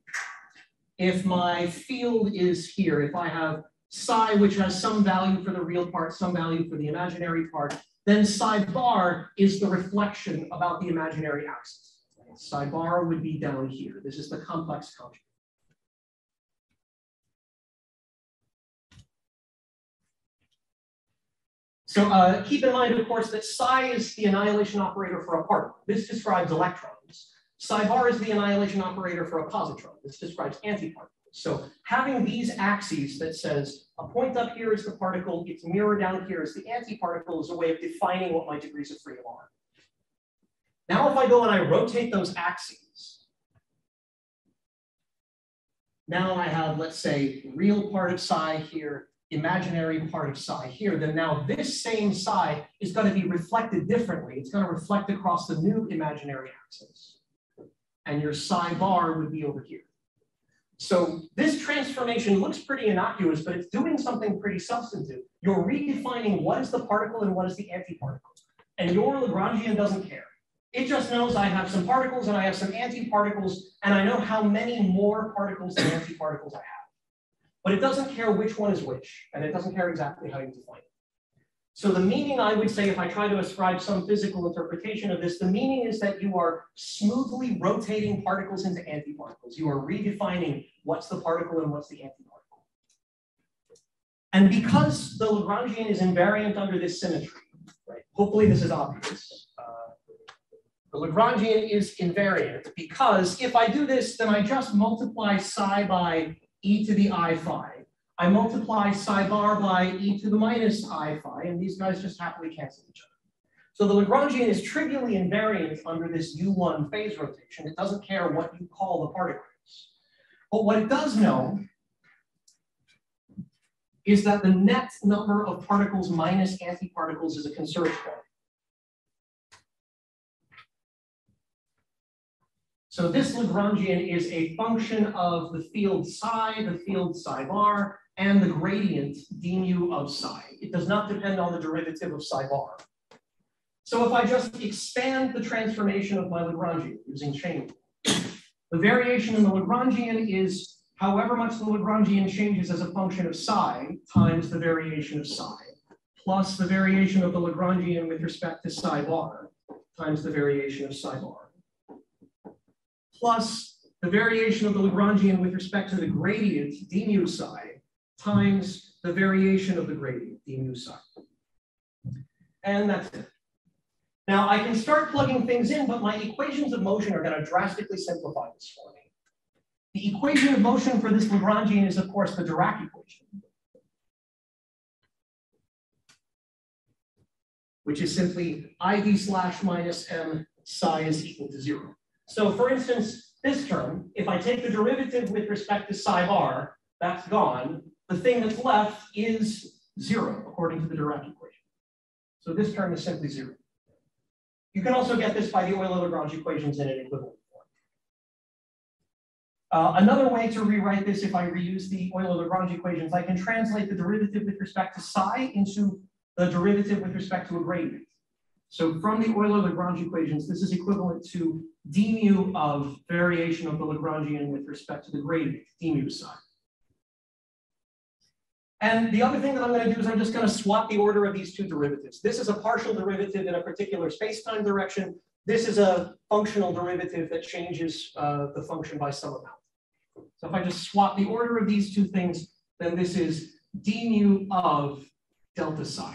If my field is here, if I have psi, which has some value for the real part, some value for the imaginary part, then psi bar is the reflection about the imaginary axis. Psi bar would be down here. This is the complex conjugate. So uh, keep in mind, of course, that psi is the annihilation operator for a particle. This describes electrons. Psi bar is the annihilation operator for a positron. This describes antiparticles. So having these axes that says a point up here is the particle, its mirror down here is the antiparticle is a way of defining what my degrees of freedom are. Now if I go and I rotate those axes, now I have, let's say, real part of psi here, imaginary part of psi here, then now this same psi is going to be reflected differently. It's going to reflect across the new imaginary axis. And your psi bar would be over here. So this transformation looks pretty innocuous, but it's doing something pretty substantive. You're redefining what is the particle and what is the antiparticle. And your Lagrangian doesn't care. It just knows I have some particles and I have some antiparticles, and I know how many more particles than antiparticles I have. But it doesn't care which one is which, and it doesn't care exactly how you define it. So the meaning, I would say, if I try to ascribe some physical interpretation of this, the meaning is that you are smoothly rotating particles into antiparticles. You are redefining what's the particle and what's the antiparticle. And because the Lagrangian is invariant under this symmetry, right? Hopefully this is obvious. Uh, the Lagrangian is invariant because if I do this, then I just multiply psi by e to the i phi. I multiply psi bar by e to the minus i phi, and these guys just happily cancel each other. So the Lagrangian is trivially invariant under this U1 phase rotation. It doesn't care what you call the particles. But what it does know is that the net number of particles minus antiparticles is a conserved quantity. So this Lagrangian is a function of the field psi, the field psi bar, and the gradient d mu of psi. It does not depend on the derivative of psi bar. So if I just expand the transformation of my Lagrangian using chain rule, the variation in the Lagrangian is however much the Lagrangian changes as a function of psi times the variation of psi, plus the variation of the Lagrangian with respect to psi bar times the variation of psi bar plus the variation of the Lagrangian with respect to the gradient d mu psi times the variation of the gradient d mu psi. And that's it. Now I can start plugging things in, but my equations of motion are going to drastically simplify this for me. The equation of motion for this Lagrangian is, of course, the Dirac equation, which is simply IV slash minus M psi is equal to zero. So for instance, this term, if I take the derivative with respect to psi bar, that's gone. The thing that's left is zero, according to the Dirac equation. So this term is simply zero. You can also get this by the Euler-Lagrange equations in an equivalent form. Uh, another way to rewrite this, if I reuse the Euler-Lagrange equations, I can translate the derivative with respect to psi into the derivative with respect to a gradient. So from the Euler-Lagrange equations, this is equivalent to d mu of variation of the Lagrangian with respect to the gradient, d mu psi. And the other thing that I'm going to do is I'm just going to swap the order of these two derivatives. This is a partial derivative in a particular space-time direction. This is a functional derivative that changes uh, the function by some amount. So if I just swap the order of these two things, then this is d mu of delta psi.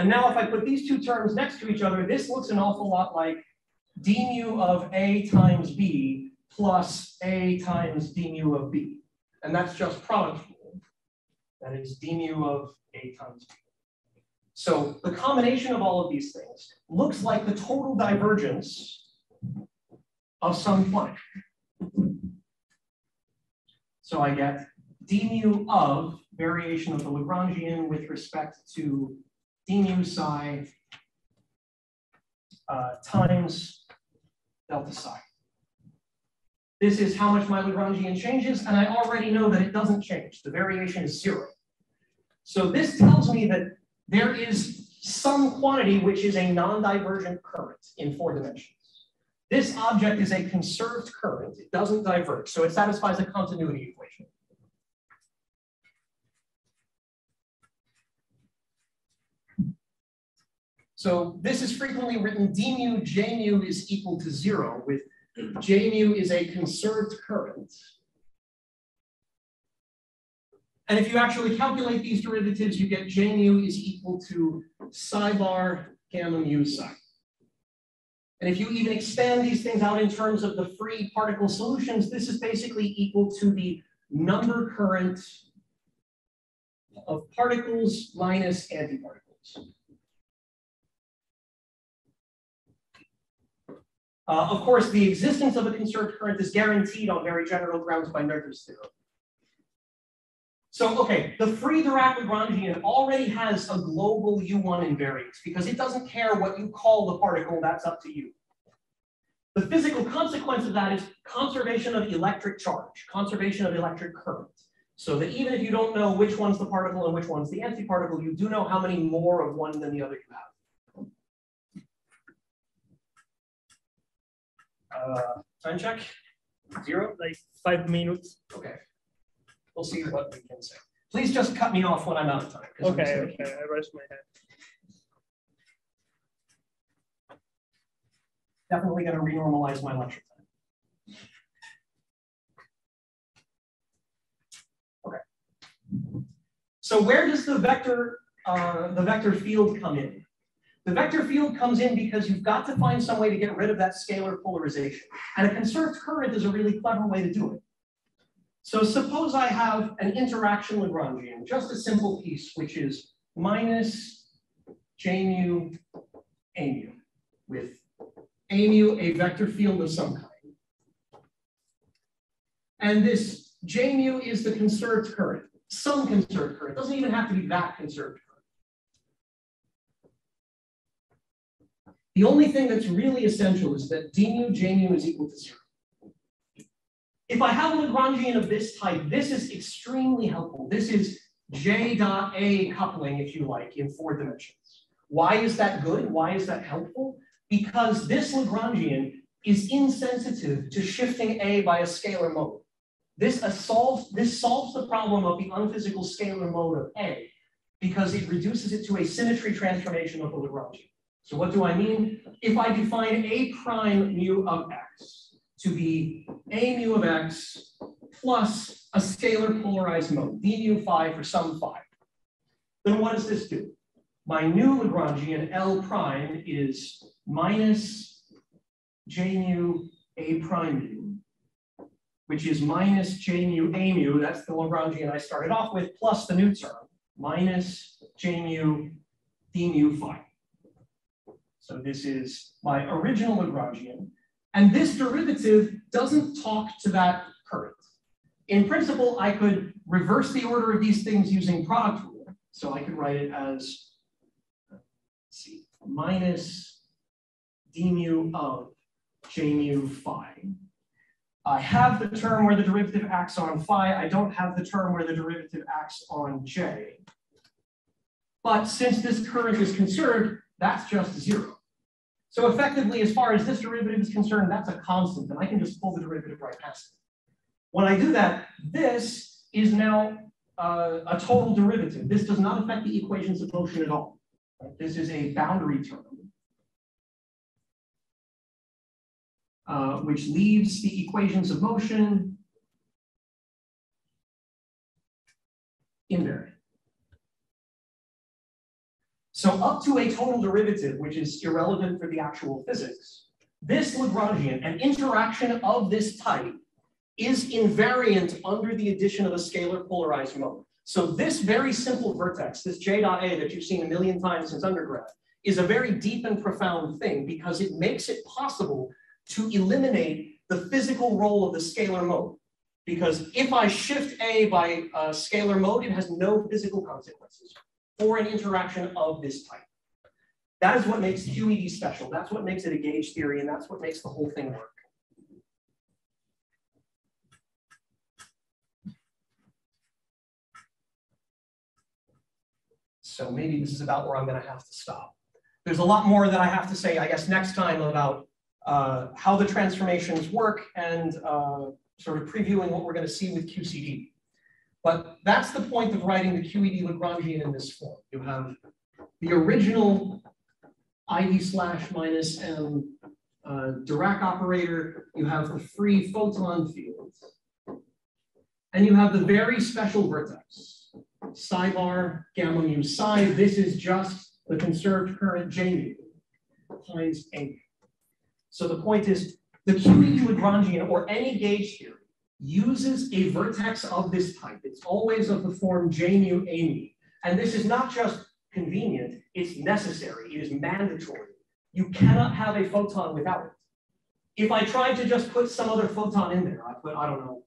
And now if I put these two terms next to each other, this looks an awful lot like d mu of A times B plus A times d mu of B. And that's just product rule. That is d mu of A times B. So the combination of all of these things looks like the total divergence of some quantity. So I get d mu of variation of the Lagrangian with respect to d mu psi uh, times delta psi. This is how much my Lagrangian changes, and I already know that it doesn't change. The variation is zero. So this tells me that there is some quantity which is a non-divergent current in four dimensions. This object is a conserved current. It doesn't diverge, so it satisfies a continuity equation. So this is frequently written d mu j mu is equal to zero with j mu is a conserved current. And if you actually calculate these derivatives, you get j mu is equal to psi bar gamma mu psi. And if you even expand these things out in terms of the free particle solutions, this is basically equal to the number current of particles minus antiparticles. Uh, of course, the existence of a conserved current is guaranteed on very general grounds by Noether's theorem. So, okay, the free Dirac Lagrangian already has a global U1 invariance because it doesn't care what you call the particle, that's up to you. The physical consequence of that is conservation of electric charge, conservation of electric current. So that even if you don't know which one's the particle and which one's the antiparticle, you do know how many more of one than the other you have. Uh, time check, zero? Like five minutes. Okay. We'll see what we can say. Please just cut me off when I'm out of time. I'm Okay, just okay, I raised my hand. definitely going to renormalize my lecture time. Okay. So where does the vector, uh, the vector field come in? The vector field comes in because you've got to find some way to get rid of that scalar polarization. And a conserved current is a really clever way to do it. So suppose I have an interaction Lagrangian, just a simple piece, which is minus J mu A mu with A mu a vector field of some kind. And this J mu is the conserved current, some conserved current. It doesn't even have to be that conserved current. The only thing that's really essential is that d mu J mu is equal to zero. If I have a Lagrangian of this type, this is extremely helpful. This is J dot A coupling, if you like, in four dimensions. Why is that good? Why is that helpful? Because this Lagrangian is insensitive to shifting A by a scalar mode. This, solves, this solves the problem of the unphysical scalar mode of A because it reduces it to a symmetry transformation of the Lagrangian. So what do I mean? If I define A prime mu of X, to be a mu of x plus a scalar polarized mode, d mu phi for some phi. Then what does this do? My new Lagrangian L prime is minus j mu a prime mu, which is minus j mu a mu, that's the Lagrangian I started off with, plus the new term, minus j mu d mu phi. So this is my original Lagrangian. And this derivative doesn't talk to that current. In principle, I could reverse the order of these things using product rule. So I could write it as see, minus d mu of j mu phi. I have the term where the derivative acts on phi. I don't have the term where the derivative acts on j. But since this current is conserved, that's just zero. So effectively, as far as this derivative is concerned, that's a constant, and I can just pull the derivative right past it. When I do that, this is now uh, a total derivative. This does not affect the equations of motion at all. This is a boundary term, uh, which leaves the equations of motion invariant. So up to a total derivative, which is irrelevant for the actual physics, this Lagrangian, an interaction of this type, is invariant under the addition of a scalar polarized mode. So this very simple vertex, this J dot A that you've seen a million times since undergrad, is a very deep and profound thing because it makes it possible to eliminate the physical role of the scalar mode. Because if I shift A by a scalar mode, it has no physical consequences for an interaction of this type. That is what makes QED special. That's what makes it a gauge theory, and that's what makes the whole thing work. So maybe this is about where I'm going to have to stop. There's a lot more that I have to say, I guess, next time about uh, how the transformations work and uh, sort of previewing what we're going to see with QCD. But that's the point of writing the QED Lagrangian in this form. You have the original ID slash minus M uh, Dirac operator, you have the free photon fields, and you have the very special vertex, psi bar, gamma mu psi. This is just the conserved current J mu times A. So the point is the QED Lagrangian or any gauge theory uses a vertex of this type. It's always of the form J mu A mu. And this is not just convenient, it's necessary, it is mandatory. You cannot have a photon without it. If I tried to just put some other photon in there, I put, I don't know,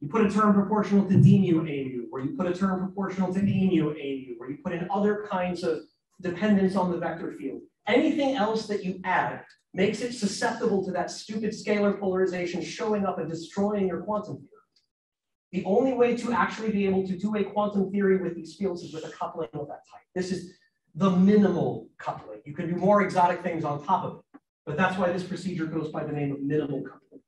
you put a term proportional to d mu a mu, or you put a term proportional to a mu a mu, or you put in other kinds of dependence on the vector field. Anything else that you add makes it susceptible to that stupid scalar polarization showing up and destroying your quantum theory. The only way to actually be able to do a quantum theory with these fields is with a coupling of that type. This is the minimal coupling. You can do more exotic things on top of it, but that's why this procedure goes by the name of minimal coupling.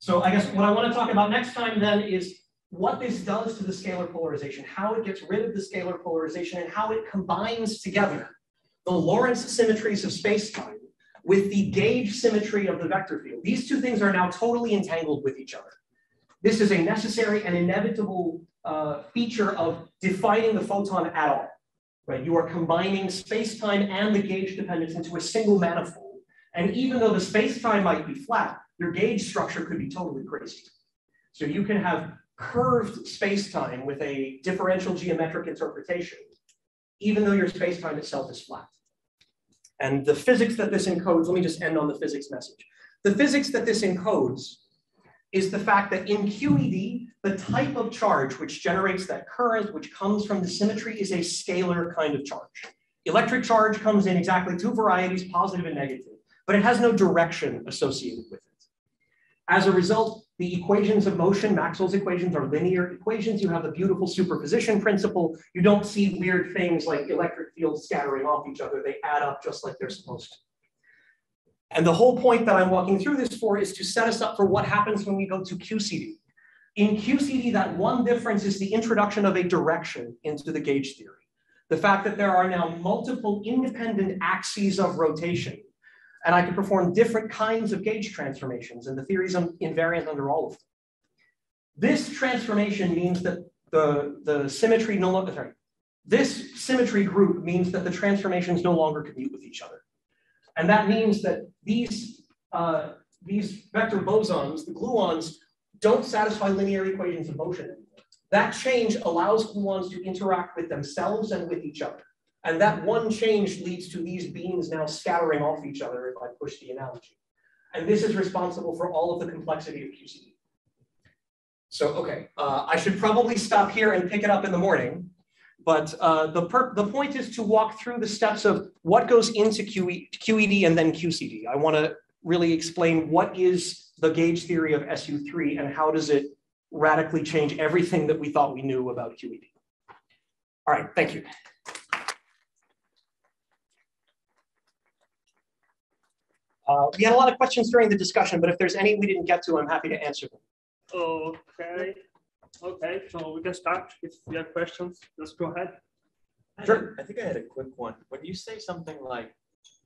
So I guess what I want to talk about next time then is what this does to the scalar polarization, how it gets rid of the scalar polarization, and how it combines together the Lorentz symmetries of spacetime with the gauge symmetry of the vector field. These two things are now totally entangled with each other. This is a necessary and inevitable uh, feature of defining the photon at all. Right? You are combining spacetime and the gauge dependence into a single manifold. And even though the spacetime might be flat, your gauge structure could be totally crazy. So you can have curved spacetime with a differential geometric interpretation, even though your spacetime itself is flat. And the physics that this encodes, let me just end on the physics message. The physics that this encodes is the fact that in QED, the type of charge which generates that current, which comes from the symmetry, is a scalar kind of charge. Electric charge comes in exactly two varieties, positive and negative, but it has no direction associated with it. As a result, the equations of motion, Maxwell's equations are linear equations. You have the beautiful superposition principle. You don't see weird things like electric fields scattering off each other. They add up just like they're supposed to. And the whole point that I'm walking through this for is to set us up for what happens when we go to QCD. In QCD, that one difference is the introduction of a direction into the gauge theory. The fact that there are now multiple independent axes of rotation and I can perform different kinds of gauge transformations, and the theory is invariant under all of them. This transformation means that the, the symmetry no longer, sorry, this symmetry group means that the transformations no longer commute with each other. And that means that these, uh, these vector bosons, the gluons, don't satisfy linear equations of motion anymore. That change allows gluons to interact with themselves and with each other. And that one change leads to these beams now scattering off each other if I push the analogy. And this is responsible for all of the complexity of QCD. So, okay, uh, I should probably stop here and pick it up in the morning. But uh, the, the point is to walk through the steps of what goes into QE QED and then QCD. I want to really explain what is the gauge theory of SU3 and how does it radically change everything that we thought we knew about QED. All right, thank you. Uh, we had a lot of questions during the discussion, but if there's any we didn't get to, I'm happy to answer them. Okay. Okay, so we can start. If you have questions, just go ahead. Sure. I think I had a quick one. When you say something like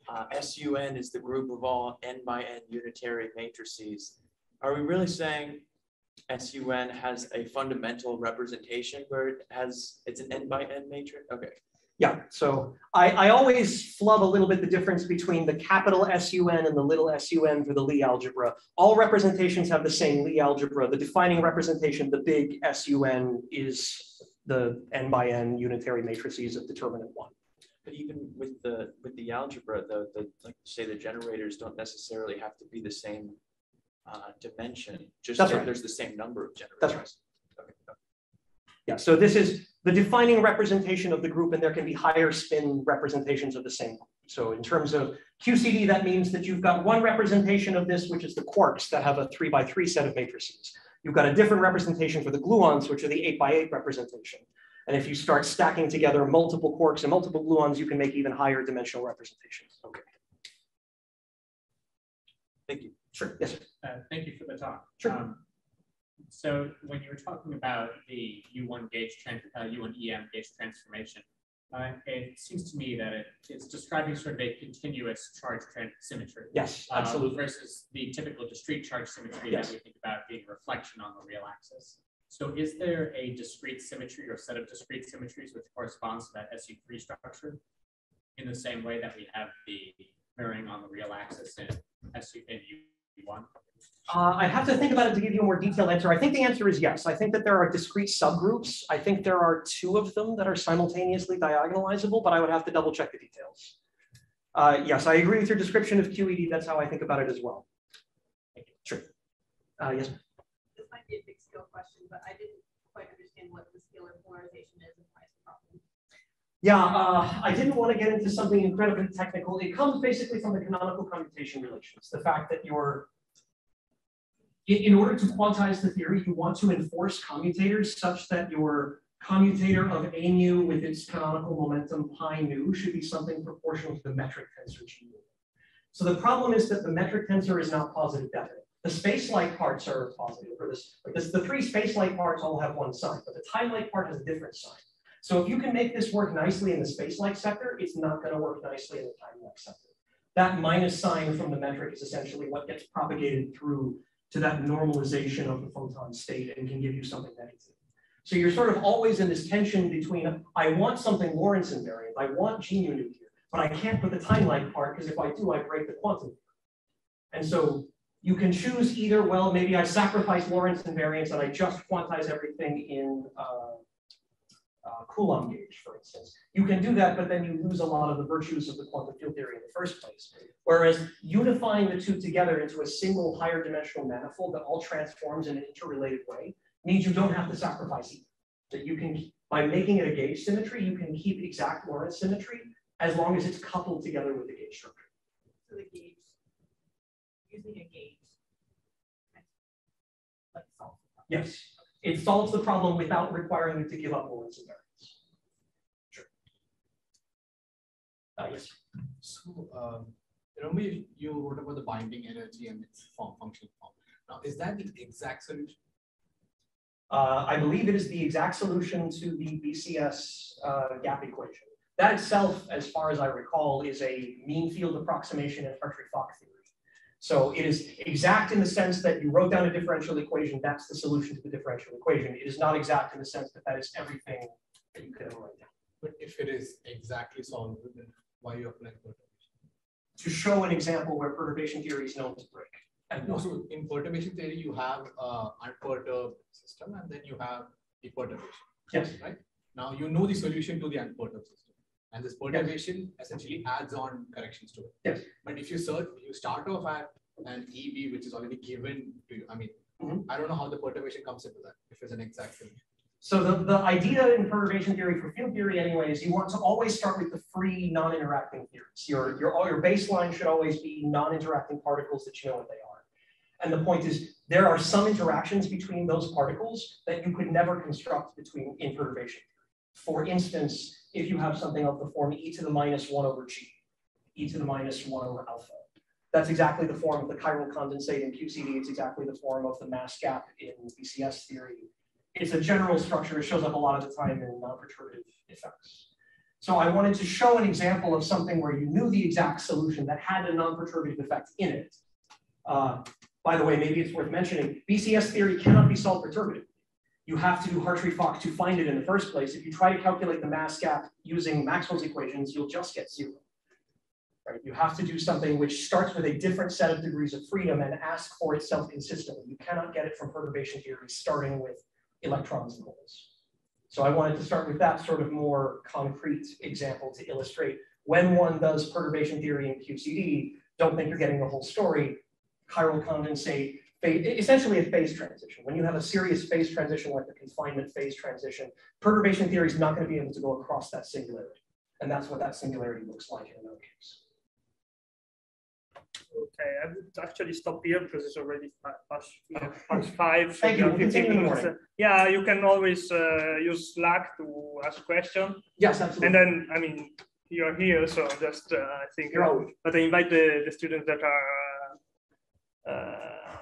uh, SUN is the group of all n by n unitary matrices, are we really saying SUN has a fundamental representation where it has it's an n by n matrix? Okay. Yeah, so I, I always flub a little bit the difference between the capital SUN and the little SUN for the Lie algebra. All representations have the same Lie algebra. The defining representation, the big SUN, is the n by n unitary matrices of determinant one. But even with the with the algebra, though, the like say the generators don't necessarily have to be the same uh, dimension. Just That's right. there's the same number of generators. That's right. Okay. Yeah, so this is the defining representation of the group, and there can be higher spin representations of the same. So in terms of QCD, that means that you've got one representation of this, which is the quarks that have a three by three set of matrices. You've got a different representation for the gluons, which are the eight by eight representation. And if you start stacking together multiple quarks and multiple gluons, you can make even higher dimensional representations. Okay. Thank you. Sure. Yes. Sir. Uh, thank you for the talk. Sure. Um, so when you were talking about the U1 gauge trans, uh, U1 EM gauge transformation, uh, it seems to me that it, it's describing sort of a continuous charge symmetry. Yes, um, absolutely. versus the typical discrete charge symmetry yes. that we think about being reflection on the real axis. So is there a discrete symmetry or set of discrete symmetries which corresponds to that SU3 structure in the same way that we have the mirroring on the real axis in SU in U1? Uh, I'd have to think about it to give you a more detailed answer. I think the answer is yes. I think that there are discrete subgroups. I think there are two of them that are simultaneously diagonalizable, but I would have to double check the details. Uh, yes, I agree with your description of QED. That's how I think about it as well. Sure. Uh, yes. This might be a big skill question, but I didn't quite understand what the scalar polarization is and why it's a problem. Yeah, uh, I didn't want to get into something incredibly technical. It comes basically from the canonical commutation relations. The fact that you're, in, order to quantize the theory, you want to enforce commutators such that your commutator of a nu with its canonical momentum pi nu should be something proportional to the metric tensor g nu. So the problem is that the metric tensor is not positive definite. The space-like parts are positive, or this, like this, the three space-like parts all have one sign, but the time-like part has a different sign. So if you can make this work nicely in the space-like sector, it's not going to work nicely in the time-like sector. That minus sign from the metric is essentially what gets propagated through to that normalization of the photon state and can give you something negative. So you're sort of always in this tension between, I want something Lorentz invariant, I want G nu here, but I can't put the time-like part because if I do, I break the quantum. And so you can choose either, well, maybe I sacrifice Lorentz invariance and I just quantize everything in uh, uh, Coulomb gauge, for instance. You can do that, but then you lose a lot of the virtues of the quantum field theory in the first place. Whereas unifying the two together into a single higher dimensional manifold that all transforms in an interrelated way means you don't have to sacrifice either. That you can, by making it a gauge symmetry, you can keep exact Lorentz symmetry as long as it's coupled together with the gauge structure. So the gauge, using a gauge, like solve the problem. Yes, it solves the problem without requiring you to give up Lorentz invariance. Sure. Uh, yes. So, um, you, you wrote about the binding energy and its form function form. Now, is that the exact solution? Uh, I believe it is the exact solution to the BCS uh, gap equation. That itself, as far as I recall, is a mean field approximation in Hartree-Fock theory. So it is exact in the sense that you wrote down a differential equation, that's the solution to the differential equation. It is not exact in the sense that that is everything that you could ever write down. But if it is exactly solvable, then why you apply perturbation? To show an example where perturbation theory is known to break. And No, so in perturbation theory, you have uh, unperturbed system and then you have the perturbation. Yes. Right? Now you know the solution to the unperturbed system. And this perturbation essentially adds on corrections to it. Yes. But if you search, you start off at an EB, which is already given to you. I mean, Mhm. I don't know how the perturbation comes into that, if it's an exact thing. So the, the idea in perturbation theory for field theory anyway is you want to always start with the free non-interacting theories. Your, your, all your baseline should always be non-interacting particles that you know what they are. And the point is there are some interactions between those particles that you could never construct between in perturbation. For instance, if you have something of the form e to the minus one over g, e to the minus one over alpha. That's exactly the form of the chiral condensate in QCD. It's exactly the form of the mass gap in BCS theory it's a general structure. It shows up a lot of the time in non-perturbative effects. So I wanted to show an example of something where you knew the exact solution that had a non-perturbative effect in it. Uh, by the way, maybe it's worth mentioning, BCS theory cannot be solved perturbative. You have to do Hartree-Fock to find it in the first place. If you try to calculate the mass gap using Maxwell's equations, you'll just get zero. Right? You have to do something which starts with a different set of degrees of freedom and ask for itself consistently. You cannot get it from perturbation theory starting with electrons and holes. So I wanted to start with that sort of more concrete example to illustrate when one does perturbation theory in QCD, don't think you're getting the whole story. Chiral condensate, essentially a phase transition. When you have a serious phase transition like the confinement phase transition, perturbation theory is not going to be able to go across that singularity. And that's what that singularity looks like in another case. Okay, I would actually stop here because it's already past, uh, past five. so Thank you. we have We'll continue the 15. Yeah, you can always uh, use Slack to ask questions. Yes, absolutely. And then, I mean, you're here, so just, uh, I think, You're always- but I invite the, the students that are, uh, uh,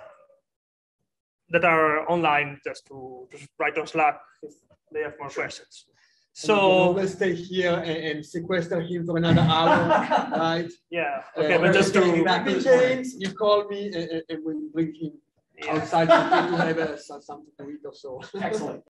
that are online just to just write on Slack if they have more questions. So we can So, always stay here and, and sequester him for another hour, right? yeah, Uh, okay, but just to, back to James, you call me and, and- and we'll bring him yeah. outside to to have uh, something to eat or so. Excellent.